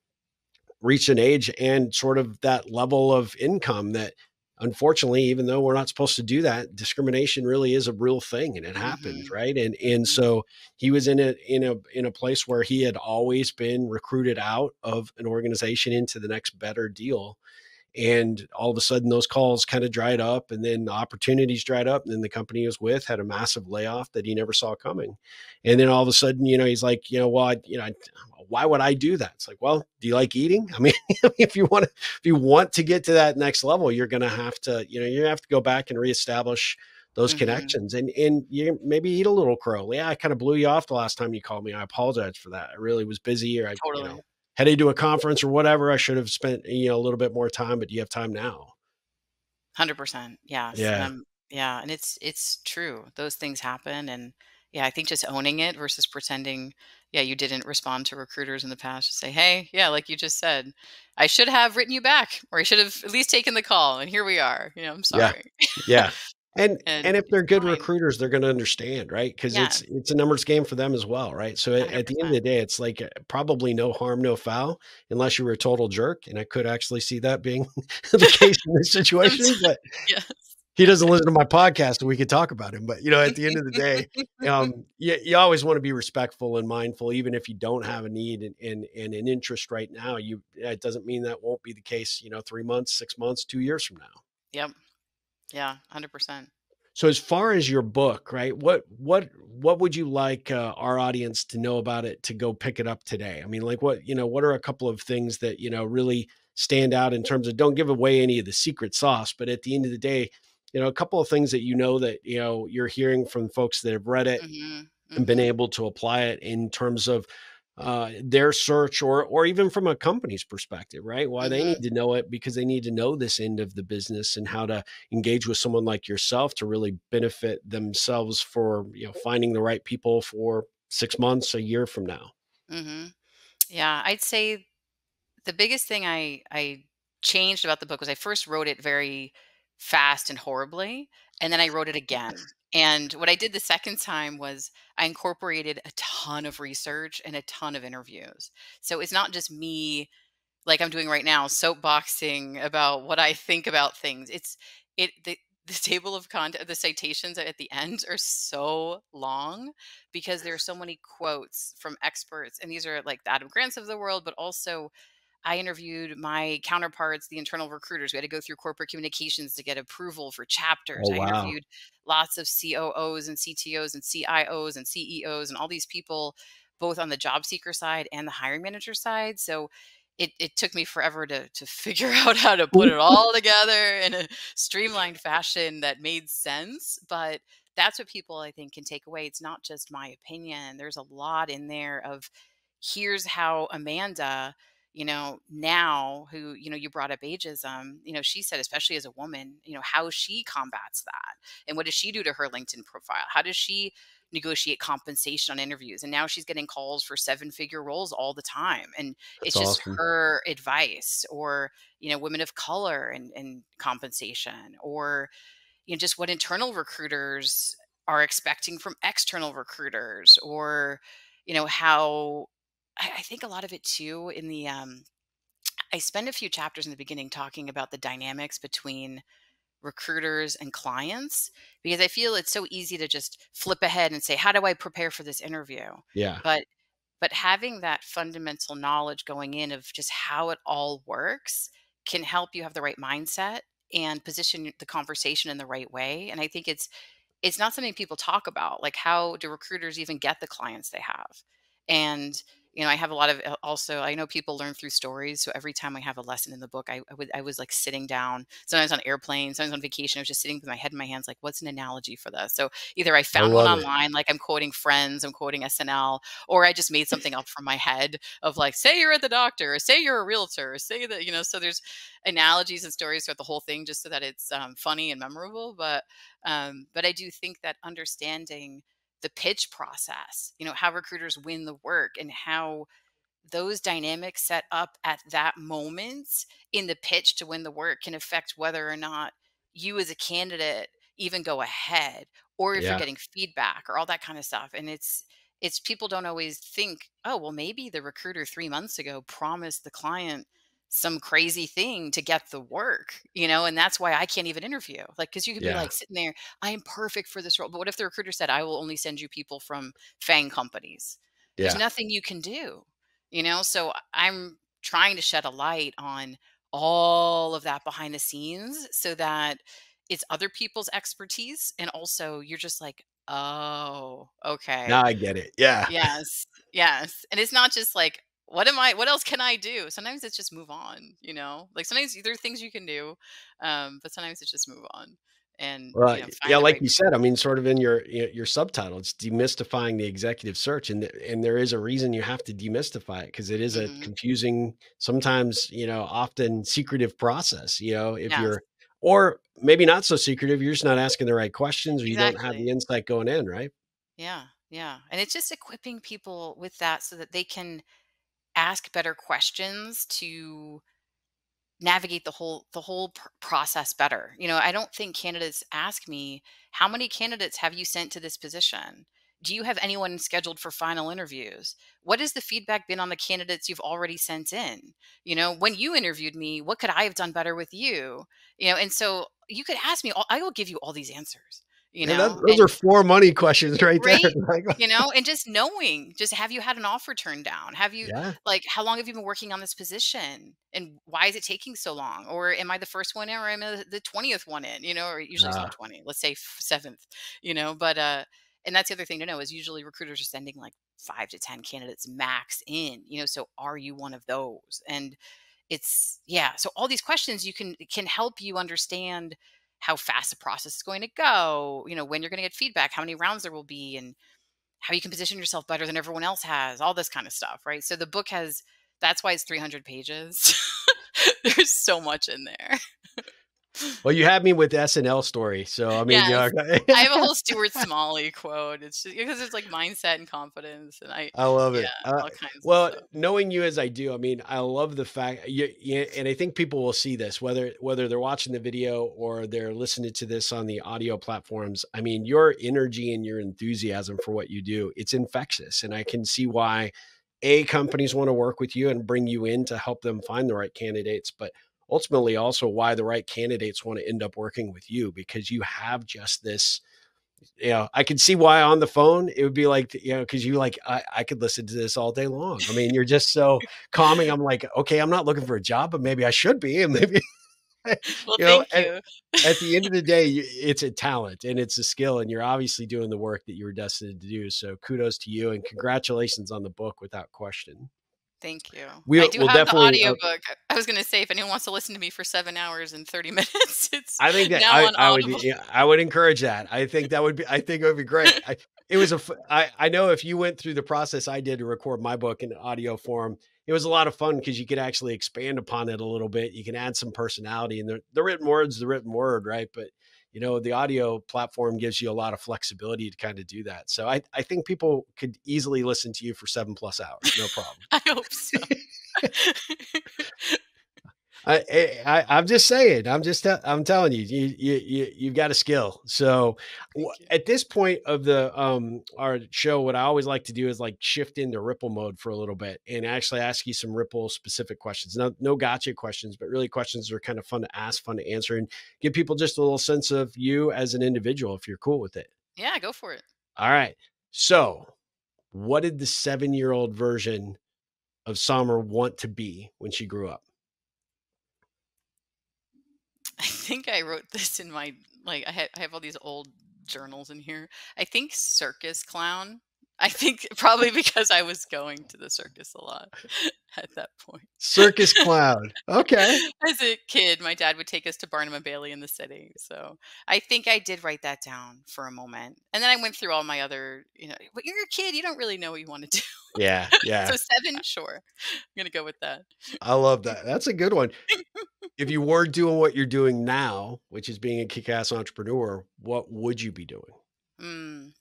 reached an age and sort of that level of income that unfortunately even though we're not supposed to do that discrimination really is a real thing and it happens Mhm. right and and so he was in a in a in a place where he had always been recruited out of an organization into the next better deal and all of a sudden those calls kind of dried up and then the opportunities dried up and then the company he was with had a massive layoff that he never saw coming. And then all of a sudden you know he's like you know well I, you know I, why would i do that? It's like well do you like eating? I mean [LAUGHS] if you want to if you want to get to that next level you're going to have to you know you have to go back and reestablish those Mhm. connections and and you maybe eat a little crow. Yeah i kind of blew you off the last time you called me. I apologize for that. I really was busy or i you know Totally. Headed to do a conference or whatever. I should have spent, you know, a little bit more time, but you have time now? 100%. Yes. And Yeah. I'm yeah, and it's it's true. Those things happen and yeah, I think just owning it versus pretending yeah, you didn't respond to recruiters in the past. Just say, "Hey, yeah, like you just said, I should have written you back or I should have at least taken the call and here we are. You know, I'm Yeah. sorry." Yeah. And and and if they're good recruiters, they're gonna understand, right? Because it's it's a numbers game for them as well, right? So at, at the end of the day, it's like uh, probably no harm, no foul, unless you were a total jerk. And I could actually see that being [LAUGHS] the [LAUGHS] case in this situation. But [LAUGHS] yes. he doesn't listen to my podcast, so we could talk about him. But you know, at the end of the day, um, you, you always want to be respectful and mindful, even if you don't have a need and, and and an interest right now. You it doesn't mean that won't be the case. You know, three months, six months, two years from now. Yep. Yeah, 100%. So, as far as your book, right? What what what would you like uh, our audience to know about it to go pick it up today? I mean, like what you know, what are a couple of things that you know really stand out in terms of don't give away any of the secret sauce, but at the end of the day, you know, a couple of things that you know that you know you're hearing from folks that have read it Mhm. and been Mhm. able to apply it in terms of uh, their search or or even from a company's perspective, right? Why they Mhm. need to know it because they need to know this end of the business and how to engage with someone like yourself to really benefit themselves for you know finding the right people for six months, a year from now. Mm-hmm. Yeah, I'd say the biggest thing I I changed about the book was I first wrote it very fast and horribly, and then I wrote it again. And what I did the second time was I incorporated a ton of research and a ton of interviews. So it's not just me like I'm doing right now, soapboxing about what I think about things. It's it the [LAUGHS] the table of content, the citations at the end are so long because there are so many quotes from experts, and these are like the Adam Grants of the world, but also I interviewed my counterparts, the internal recruiters. We had to go through corporate communications to get approval for chapters. Oh I interviewed lots of COOs and CTOs and CIOs and CEOs and all these people, both on the job seeker side and the hiring manager side. So it, it took me forever to, to [LAUGHS] figure out how to put it [LAUGHS] all together in a streamlined fashion that made sense. But that's what people, I think, can take away. It's not just my opinion. There's a lot in there of here's how Amanda you know, now who, you know, you brought up ageism, you know, she said, especially as a woman, you know, how she combats that and what does she do to her LinkedIn profile? How does she negotiate compensation on interviews? And now she's getting calls for seven figure roles all the time. And that's it's just awesome. her advice or, you know, women of color and, and compensation or, you know, just what internal recruiters are expecting from external recruiters or, you know, how I, I think a lot of it too in the um I spend a few chapters in the beginning talking about the dynamics between recruiters and clients because I feel it's so easy to just flip ahead and say, how do I prepare for this interview? Yeah. But but having that fundamental knowledge going in of just how it all works can help you have the right mindset and position the conversation in the right way. And I think it's it's not something people talk about. Like how do recruiters even get the clients they have? And you know, I have a lot of uh, also, I know people learn through stories. So every time I have a lesson in the book, I, I, would, I was like sitting down, sometimes on airplanes, sometimes on vacation. I was just sitting with my head in my hands, like, what's an analogy for this? So either I found I one online, like I'm quoting friends, I'm quoting SNL, or I just made something up from my head of like, say you're at the doctor, or say you're a realtor, or say that, you know, so there's analogies and stories throughout the whole thing just so that it's um, funny and memorable. But, um, but I do think that understanding the pitch process, you know, how recruiters win the work and how those dynamics set up at that moment in the pitch to win the work can affect whether or not you as a candidate even go ahead or if yeah. you're getting feedback or all that kind of stuff. And it's, it's people don't always think, oh, well, maybe the recruiter three months ago promised the client some crazy thing to get the work, you know, and that's why I can't even interview. Like, cause you could yeah. be like sitting there, I am perfect for this role. But what if the recruiter said, I will only send you people from FANG companies? Yeah. There's nothing you can do, you know? So I'm trying to shed a light on all of that behind the scenes so that it's other people's expertise. And also you're just like, oh, okay. Now I get it. Yeah. Yes. Yes. And it's not just like, what am I what else can I do? Sometimes it's just move on, you know? Like sometimes there are things you can do, um, but sometimes it's just move on. And well, you know, yeah, like right you said, I mean, sort of in your your subtitle, it's demystifying the executive search, and and there is a reason you have to demystify it because it is a mm-hmm. confusing, sometimes you know, often secretive process. You know, if yes. you're or maybe not so secretive, you're just not asking the right questions, or exactly. you don't have the insight going in, right? Yeah, yeah, and it's just equipping people with that so that they can ask better questions to navigate the whole the whole pr- process better. You know, I don't think candidates ask me how many candidates have you sent to this position? Do you have anyone scheduled for final interviews? What has the feedback been on the candidates you've already sent in? You know, when you interviewed me, what could I have done better with you? You know, and so you could ask me, I will give you all these answers you know, that, those and, are four money questions right, right? [LAUGHS] there. you know, [LAUGHS] and just knowing, just have you had an offer turned down? Have you yeah. like how long have you been working on this position, and why is it taking so long? Or am I the first one in, or am I the twentieth one in? You know, or usually it's not twenty. Let's say seventh. You know, but uh, and that's the other thing to know is usually recruiters are sending like five to ten candidates max in. You know, so are you one of those? And it's yeah. So all these questions you can can help you understand how fast the process is going to go, you know, when you're going to get feedback, how many rounds there will be, and how you can position yourself better than everyone else has, all this kind of stuff, right? So the book has that's why it's 300 pages. [LAUGHS] There's so much in there. Well, you had me with SNL story, so I mean. I have a whole Stuart [LAUGHS] Smalley quote. It's just because it's like mindset and confidence, and I I love it. Yeah, uh, well, knowing you as I do, I mean, I love the fact you, you, and I think people will see this whether whether they're watching the video or they're listening to this on the audio platforms. I mean, your energy and your enthusiasm for what you do, it's infectious, and I can see why a companies want to work with you and bring you in to help them find the right candidates, but ultimately also why the right candidates want to end up working with you because you have just this you know i can see why on the phone it would be like you know because you like I, I could listen to this all day long i mean you're just so calming i'm like okay i'm not looking for a job but maybe i should be and maybe [LAUGHS] well, you know. At, at, the end of the [LAUGHS] day, it's a talent and it's a skill, and you're obviously doing the work that you were destined to do. So, kudos to you and congratulations on the book, without question. Thank you. We, I do we'll have the audiobook. Uh, I was going to say, if anyone wants to listen to me for seven hours and thirty [LAUGHS] minutes, it's. I think that I, I would. Yeah, I would encourage that. I think that would be. I think it would be great. I, it was a. I I know if you went through the process I did to record my book in audio form, it was a lot of fun because you could actually expand upon it a little bit. You can add some personality, and the the written word's the written word, right? But you know the audio platform gives you a lot of flexibility to kind of do that so i, I think people could easily listen to you for seven plus hours no problem. [LAUGHS] I hope so [LAUGHS] I, I, I'm just saying. I'm just. I'm telling you. You, you, you you've got a skill. So, at this point of the um our show, what I always like to do is like shift into Ripple mode for a little bit and actually ask you some Ripple specific questions. No, no gotcha questions, but really questions that are kind of fun to ask, fun to answer, and give people just a little sense of you as an individual. If you're cool with it. Yeah, go for it. All right. So, what did the seven year old version of Somer want to be when she grew up? [LAUGHS] I think I wrote this in my like I have, I have all these old journals in here. I think circus clown. I think [LAUGHS] probably because I was going to the circus a lot [LAUGHS] at that point. Circus clown. Okay. As a kid, my dad would take us to Barnum and Bailey in the city. So I think I did write that down for a moment. And then I went through all my other, you know, but you're a kid, you don't really know what you want to do. Yeah. Yeah. so seven, sure. I'm going to go with that. I love that. That's a good one. If you were doing what you're doing now, which is being a kick ass entrepreneur, what would you be doing? Mm.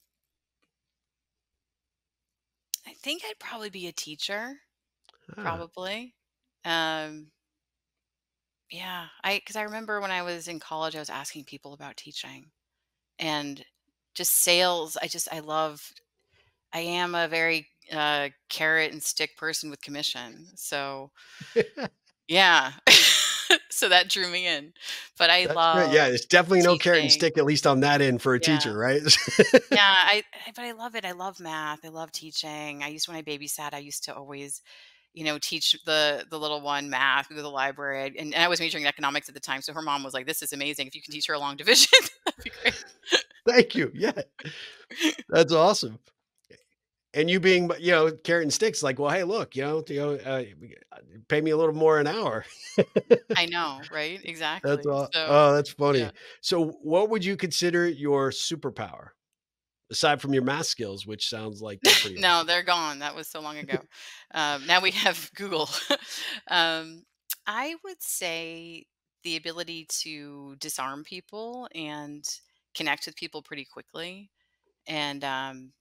I think I'd probably be a teacher. Ah, Probably. Um, yeah, I because I remember when I was in college, I was asking people about teaching and just sales. I just I love. I am a very uh, carrot and stick person with commission. So [LAUGHS] yeah, [LAUGHS] so that drew me in. But I That's great. Yeah, love it's definitely no carrot and stick, at least on that end for a Yeah. teacher, right? Yeah, [LAUGHS] I I- but I love it. I love math. I love teaching. I used when I babysat, I used to always, you know, teach the the little one math, through the library, and, and I was majoring in economics at the time. So her mom was like, "This is amazing. If you can teach her a long division, [LAUGHS] that'd be great." Thank you. Yeah, [LAUGHS] that's awesome. And you being, you know, carrot and sticks, like, well, hey, look, you know, you know, uh, pay me a little more an hour. [LAUGHS] I know, right? Exactly. That's all. So Oh, that's funny. yeah. So, what would you consider your superpower aside from your math skills, which sounds like they're [LAUGHS] no, they're gone. That was so long ago. um, now we have Google. [LAUGHS] um, I would say the ability to disarm people and connect with people pretty quickly. And um,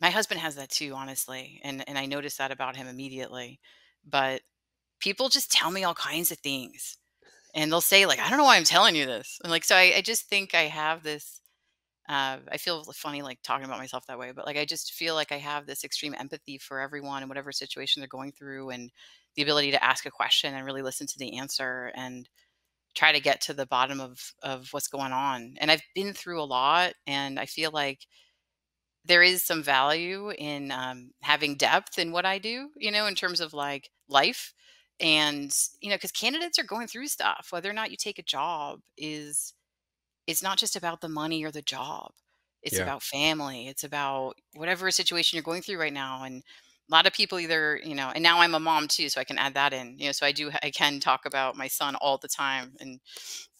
my husband has that too, honestly, and and I noticed that about him immediately. But people just tell me all kinds of things, and they'll say like, "I don't know why I'm telling you this," and like, so I, I just think I have this uh, I feel funny like talking about myself that way, but like I just feel like I have this extreme empathy for everyone and whatever situation they're going through, and the ability to ask a question and really listen to the answer and try to get to the bottom of of what's going on. And I've been through a lot, and I feel like there is some value in um, having depth in what I do, you know, in terms of like life. And, you know, because candidates are going through stuff, whether or not you take a job is it's not just about the money or the job. It's Yeah. about family. It's about whatever situation you're going through right now. And a lot of people either, you know, and now I'm a mom too, so I can add that in. You know, so I do I can talk about my son all the time and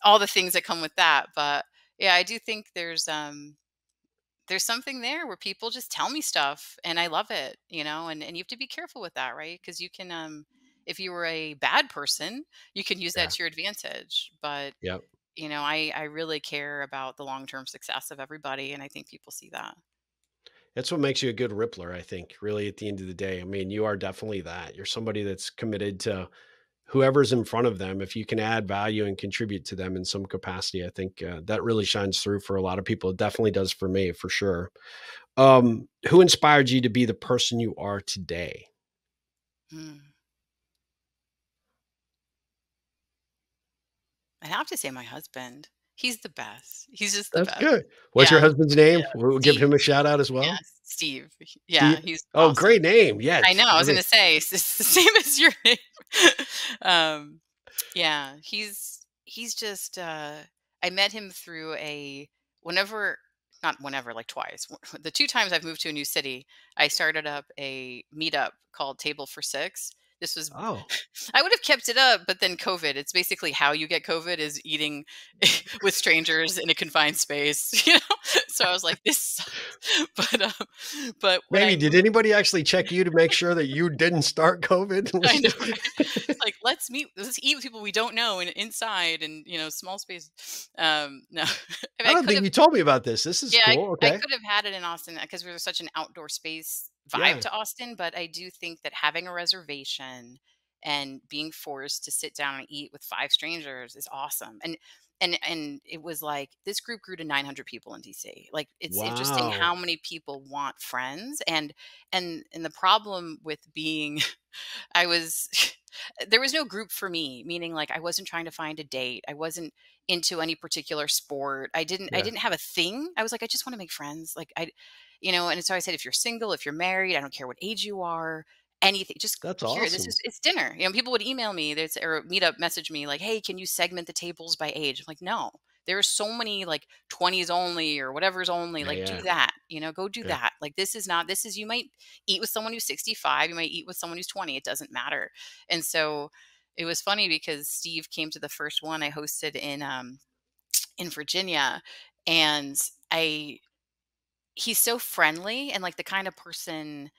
all the things that come with that. But yeah, I do think there's um there's something there where people just tell me stuff and I love it, you know, and, and you have to be careful with that, right? Because you can um if you were a bad person, you can use Yeah. that to your advantage. But Yep. you know, I I really care about the long-term success of everybody and I think people see that. That's what makes you a good rippler, I think, really, at the end of the day. I mean, you are definitely that. You're somebody that's committed to whoever's in front of them. If you can add value and contribute to them in some capacity, I think uh, that really shines through for a lot of people. It definitely does for me, for sure. Um, who inspired you to be the person you are today? Hmm. I have to say my husband. He's the best. He's just the That's best. good. What's your husband's name? Yeah. We'll give him a shout out as well. Yeah, Steve. Yeah, Steve? he's Oh, awesome. great name. Yes. I know. I was going to say it's it's the same as your name. [LAUGHS] um, yeah, he's he's just. Uh, I met him through a whenever, not whenever, like twice. [LAUGHS] The two times I've moved to a new city, I started up a meetup called Table for Six. This was Oh, [LAUGHS] I would have kept it up, but then COVID. It's basically how you get COVID is eating [LAUGHS] with strangers in a confined space. [LAUGHS] You know, so I was like, this. But um, but maybe I did anybody actually check you to make sure that you didn't start COVID? I know. Right? It's like let's meet, let's eat with people we don't know and inside and you know small space. Um, no, I, mean, I I don't could think have, you told me about this. This is yeah, I, cool. I Okay. could have had it in Austin because we were such an outdoor space vibe Yeah. to Austin. But I do think that having a reservation and being forced to sit down and eat with five strangers is awesome and and and it was like this group grew to 900 people in dc like it's interesting how many people want friends and and and the problem with being [LAUGHS] i was [LAUGHS] there was no group for me meaning like i wasn't trying to find a date i wasn't into any particular sport i didn't i didn't have a thing i was like i just want to make friends like i you know and so i said if you're single if you're married i don't care what age you are anything just That's here this awesome. is it's dinner you know people would email me there's or meet up message me like hey can you segment the tables by age i'm like no there are so many like 20s only or whatever's only Yeah, like do that you know go do Yeah. that like this is not this is you might eat with someone who's 65 you might eat with someone who's 20 it doesn't matter and so it was funny because steve came to the first one i hosted in um in virginia and i he's so friendly and like the kind of person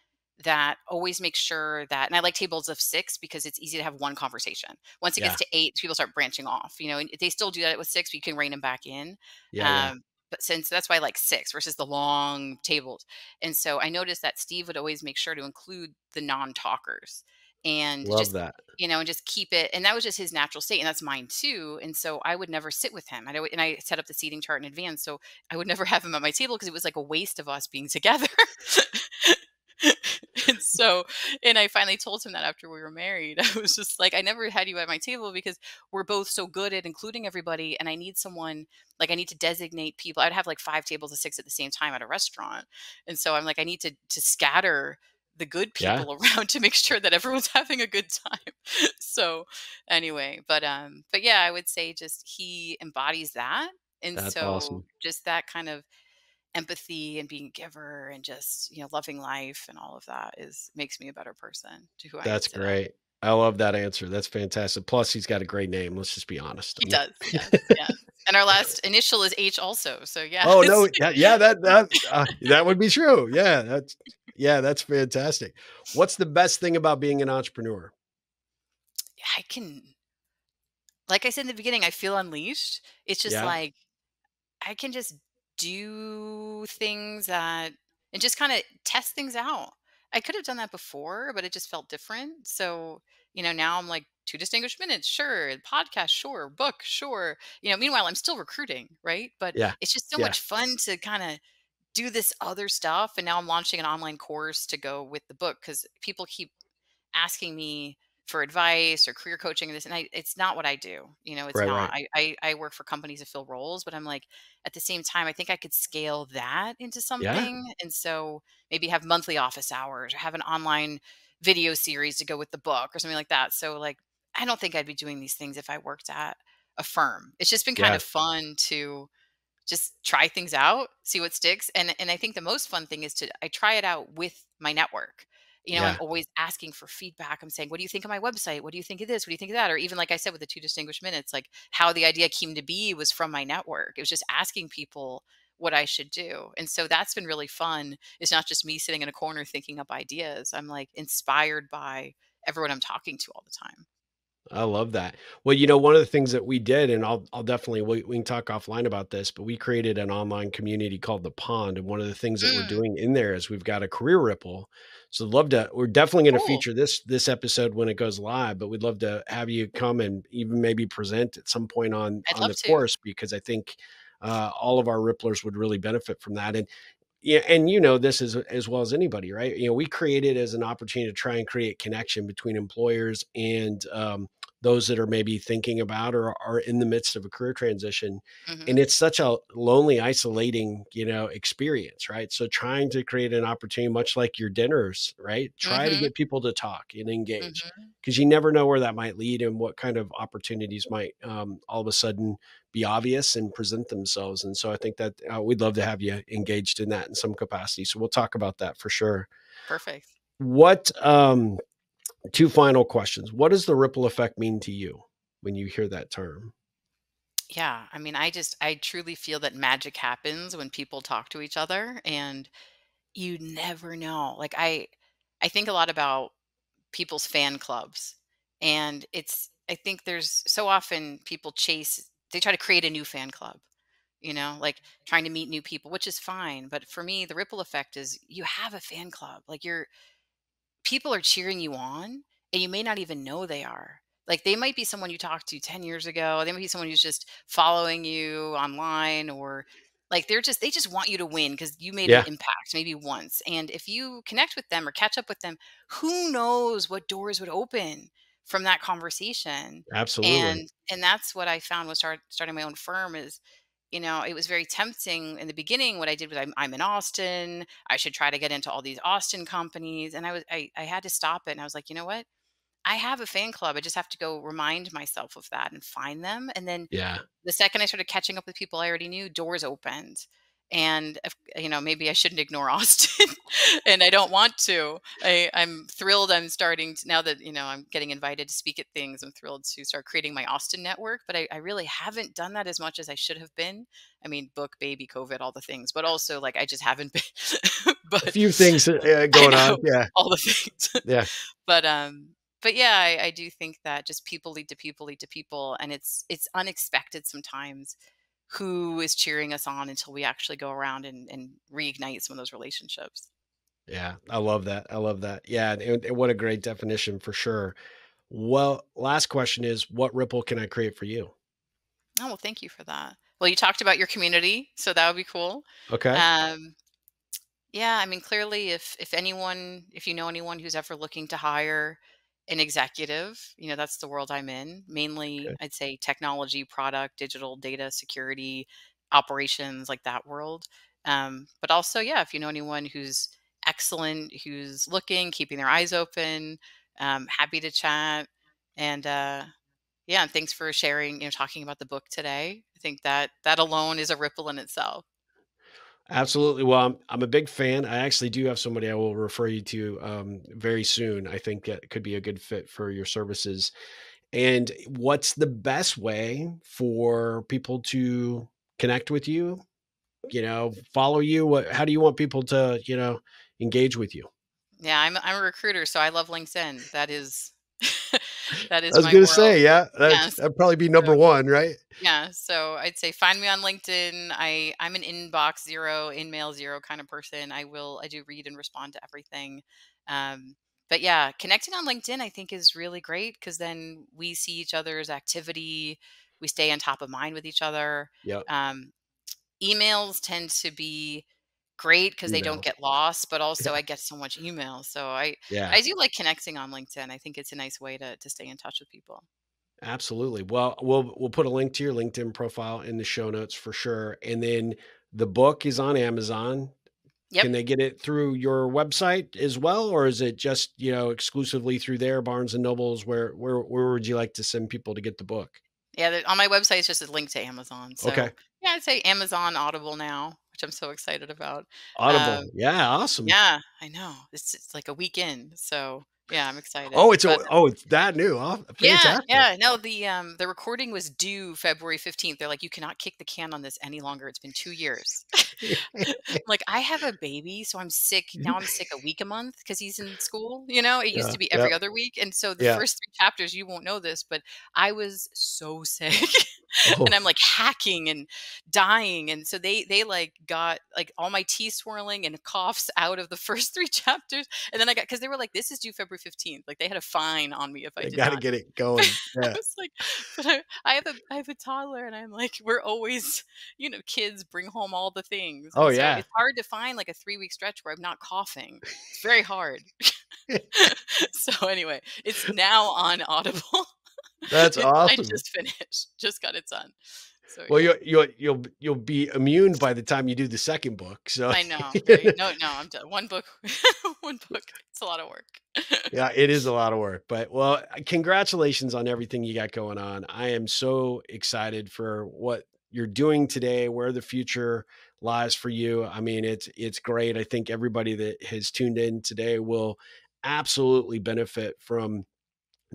that always makes sure that and I like tables of 6 because it's easy to have one conversation. Once it Yeah. gets to 8, people start branching off, you know, and they still do that with 6, but you can rein them back in. Yeah, yeah. Um, but since that's why I like 6 versus the long tables. And so I noticed that Steve would always make sure to include the non-talkers and Love just that. you know, and just keep it. And that was just his natural state, and that's mine too. And so I would never sit with him. I know, and I set up the seating chart in advance, so I would never [LAUGHS] have him at my table because it was like a waste of us being together. [LAUGHS] and so, and I finally told him that after we were married, [LAUGHS] I was just like, I never had you at my table because we're both so good at including everybody, and I need someone like I need to designate people. I'd have like five tables of six at the same time at a restaurant, and so I'm like, I need to to scatter the good Yeah. people [LAUGHS] around to make sure that everyone's [LAUGHS] having a good time. so anyway, but um but yeah, I would say just he embodies that. And That's so awesome. just that kind of empathy and being a giver and just, you know, loving life and all of that is makes me a better person to who I am That's today. great. I love that answer. That's fantastic. Plus, he's got a great name. Let's just be honest. He I does. Yes. [LAUGHS] yes. And our last initial is H also. So yeah. Oh no, yeah, yeah, that that uh, that would be true. Yeah, that's yeah, that's fantastic. What's the best thing about being an entrepreneur? I can like I said in the beginning, I feel unleashed. It's just Yeah. like I can just do things that and just kind of test things out. I could have done that before, but it just felt different. So, you know, now I'm like two distinguished minutes, sure, podcast, sure, book, sure. You know, meanwhile I'm still recruiting, right? But Yeah. it's just so Yeah. much fun to kind of do this other stuff and now I'm launching an online course to go with the book cuz people keep asking me for advice or career coaching and this and I it's not what I do. You know, it's Right, not. I, I I work for companies to fill roles, but I'm like at the same time I think I could scale that into something and so maybe have monthly office hours or have an online video series to go with the book or something like that. So like I don't think I'd be doing these things if I worked at a firm. It's just been kind Yeah. of fun to just try things out, see what sticks. And and I think the most fun thing is to I try it out with my network. You know, Yeah. I'm always asking for feedback. I'm saying, what do you think of my website? What do you think of this? What do you think of that? Or even like I said with the two distinguished minutes, like how the idea came to be was from my network. It was just asking people what I should do. And so that's been really fun. It's not just me sitting in a corner thinking up ideas. I'm like inspired by everyone I'm talking to all the time. I love that. Well, you know, one of the things that we did, and I'll I'll definitely we, we can talk offline about this, but we created an online community called the Pond, and one of the things that we're Mm. doing in there is we've got a career ripple. So love to. We're definitely going to Cool. feature this this episode when it goes live, but we'd love to have you come and even maybe present at some point on I'd on the to. course because I think uh, all of our ripplers would really benefit from that. And yeah, and you know this as as well as anybody, right? You know, we create it as an opportunity to try and create connection between employers and um, those that are maybe thinking about or are in the midst of a career transition. Mhm. And it's such a lonely, isolating, you know, experience, right? So trying to create an opportunity, much like your dinners, right? Try to Mhm. get people to talk and engage because you never know where that might lead and what kind of opportunities might um, all of a sudden be obvious and present themselves. And so I think that uh, we'd love to have you engaged in that in some capacity. So we'll talk about that for sure. Perfect. What um, two final questions? What does the ripple effect mean to you when you hear that term? Yeah, I mean, I just I truly feel that magic happens when people talk to each other and you never know. Like I I think a lot about people's fan clubs and it's I think there's so often people chase they try to create a new fan club, you know, like trying to meet new people, which is fine, but for me the ripple effect is you have a fan club. Like you're people are cheering you on and you may not even know they are. Like they might be someone you talked to 10 years ago. They might be someone who's just following you online or like they're just they just want you to win because you made an impact maybe once. And if you connect with them or catch up with them, who knows what doors would open from that conversation. absolutely. And and that's what I found was start starting my own firm is you know, it was very tempting in the beginning. What I did was I'm, I'm in Austin. I should try to get into all these Austin companies. And I was I, I had to stop it. And I was like, you know what? I have a fan club. I just have to go remind myself of that and find them. And then Yeah, the second I started catching up with people I already knew, doors opened. And you know, maybe I shouldn't ignore [LAUGHS] Austin, and I don't want to. I, I'm thrilled. I'm starting to now that you know I'm getting invited to speak at things. I'm thrilled to start creating my Austin network. But I, I really haven't done that as much as I should have been. I mean, book, baby, COVID, all the things. But also, like, I just haven't been. [LAUGHS] a few things uh, going on. Yeah, all the things. yeah, [LAUGHS] but um but yeah I, I do think that just people lead to people lead to people and it's it's unexpected sometimes who is cheering us on until we actually go around and, and reignite some of those relationships yeah. I love that. I love that. Yeah, and, and what a great definition for sure. Well, last question is, what ripple can I create for you? oh well thank you for that well you talked about your community so that would be cool Okay. um Yeah, I mean, clearly, if if anyone, if you know anyone who's ever looking to hire an executive, you know, that's the world I'm in. Mainly, Okay. I'd say technology, product, digital, data, security, operations, like that world. Um, but also, yeah, if you know anyone who's excellent, who's looking, keeping their eyes open, um, happy to chat. And uh, yeah, and thanks for sharing, you know, talking about the book today. I think that that alone is a ripple in itself. Absolutely. Well, I'm, I'm a big fan. I actually do have somebody I will refer you to um, very soon. I think that could be a good fit for your services. And what's the best way for people to connect with you? You know, follow you. What? How do you want people to, you know, engage with you? Yeah, I'm I'm a recruiter, so I love LinkedIn. That is [LAUGHS] that I was my gonna world. say, yeah, that's Yes. that'd probably be number one, right? yeah, so I'd say find me on LinkedIn. I I'm an inbox zero, in mail zero kind of person. I will I do read and respond to everything. Um, but yeah, connecting on LinkedIn I think is really great because then we see each other's activity. We stay on top of mind with each other. Yeah. Um, emails tend to be great because they don't get lost, but also Yeah. I get so much email. So I Yeah. I do like connecting on LinkedIn. I think it's a nice way to to stay in touch with people. Absolutely. Well, we'll we'll put a link to your LinkedIn profile in the show notes for sure. And then the book is on Amazon. Yep. Can they get it through your website as well, or is it just you know exclusively through there, Barnes and Nobles? Where where where would you like to send people to get the book? Yeah, on my website, it's just a link to Amazon. Okay, yeah, I'd say Amazon Audible now, which I'm so excited about. Audible. Um, Yeah, awesome. yeah, I know. It's it's like a weekend. So yeah, I'm excited. Oh, it's a oh, it's that new. Yeah, fantastic. yeah. No, the um the recording was due February 15th. They're like, you cannot kick the can on this any longer. It's been two years. [LAUGHS] [LAUGHS] like, I have a baby, so I'm sick. Now I'm sick a week a month because he's in school. You know, it used yeah, to be yeah, every other week. And so the yeah. first three chapters, you won't know this, but I was so [LAUGHS] sick. and Oh, I'm like hacking and dying. And so they they like got like all my tea swirling and coughs out of the first three chapters. And then I got because they were like, this is due February 15th. Like they had a fine on me if I they did got to not get it [LAUGHS] going. I was like, but I, I have a I have a toddler, and I'm like, we're always, you know, kids bring home all the things, Oh so yeah. it's hard to find like a three week stretch where I'm not coughing. It's very hard. [LAUGHS] [LAUGHS] so anyway, it's now on Audible. That's It, I just finished, just got it done. So Well, yeah, you'll you'll you'll you'll be immune by the time you do the second book. So I know, [LAUGHS] right? No, no, I'm done. One book, [LAUGHS] one book. It's a lot of work. yeah, it is a [LAUGHS] lot of work. But well, uh, congratulations on everything you got going on. I am so excited for what you're doing today, where the future lies for you. I mean, it's it's great. I think everybody that has tuned in today will absolutely benefit from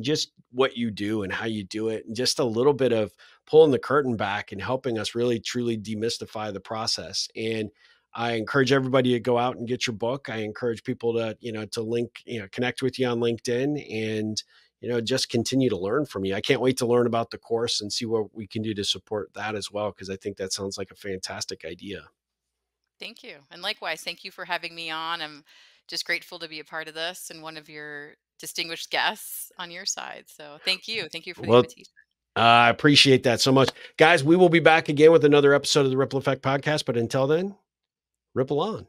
just what you do and how you do it and just a little bit of pulling the curtain back and helping us really truly demystify the process and i encourage everybody to go out and get your book i encourage people to you know to link you know connect with you on linkedin and you know just continue to learn from you i can't wait to learn about the course and see what we can do to support that as well because i think that sounds like a fantastic idea Thank you. And likewise, thank you for having me on. I'm just grateful to be a part of this and one of your distinguished guests on your side. So thank you. Thank you for the Well, invitation. Uh, I appreciate that so much. Guys, we will be back again with another episode of the Ripple Effect podcast. But until then, ripple on.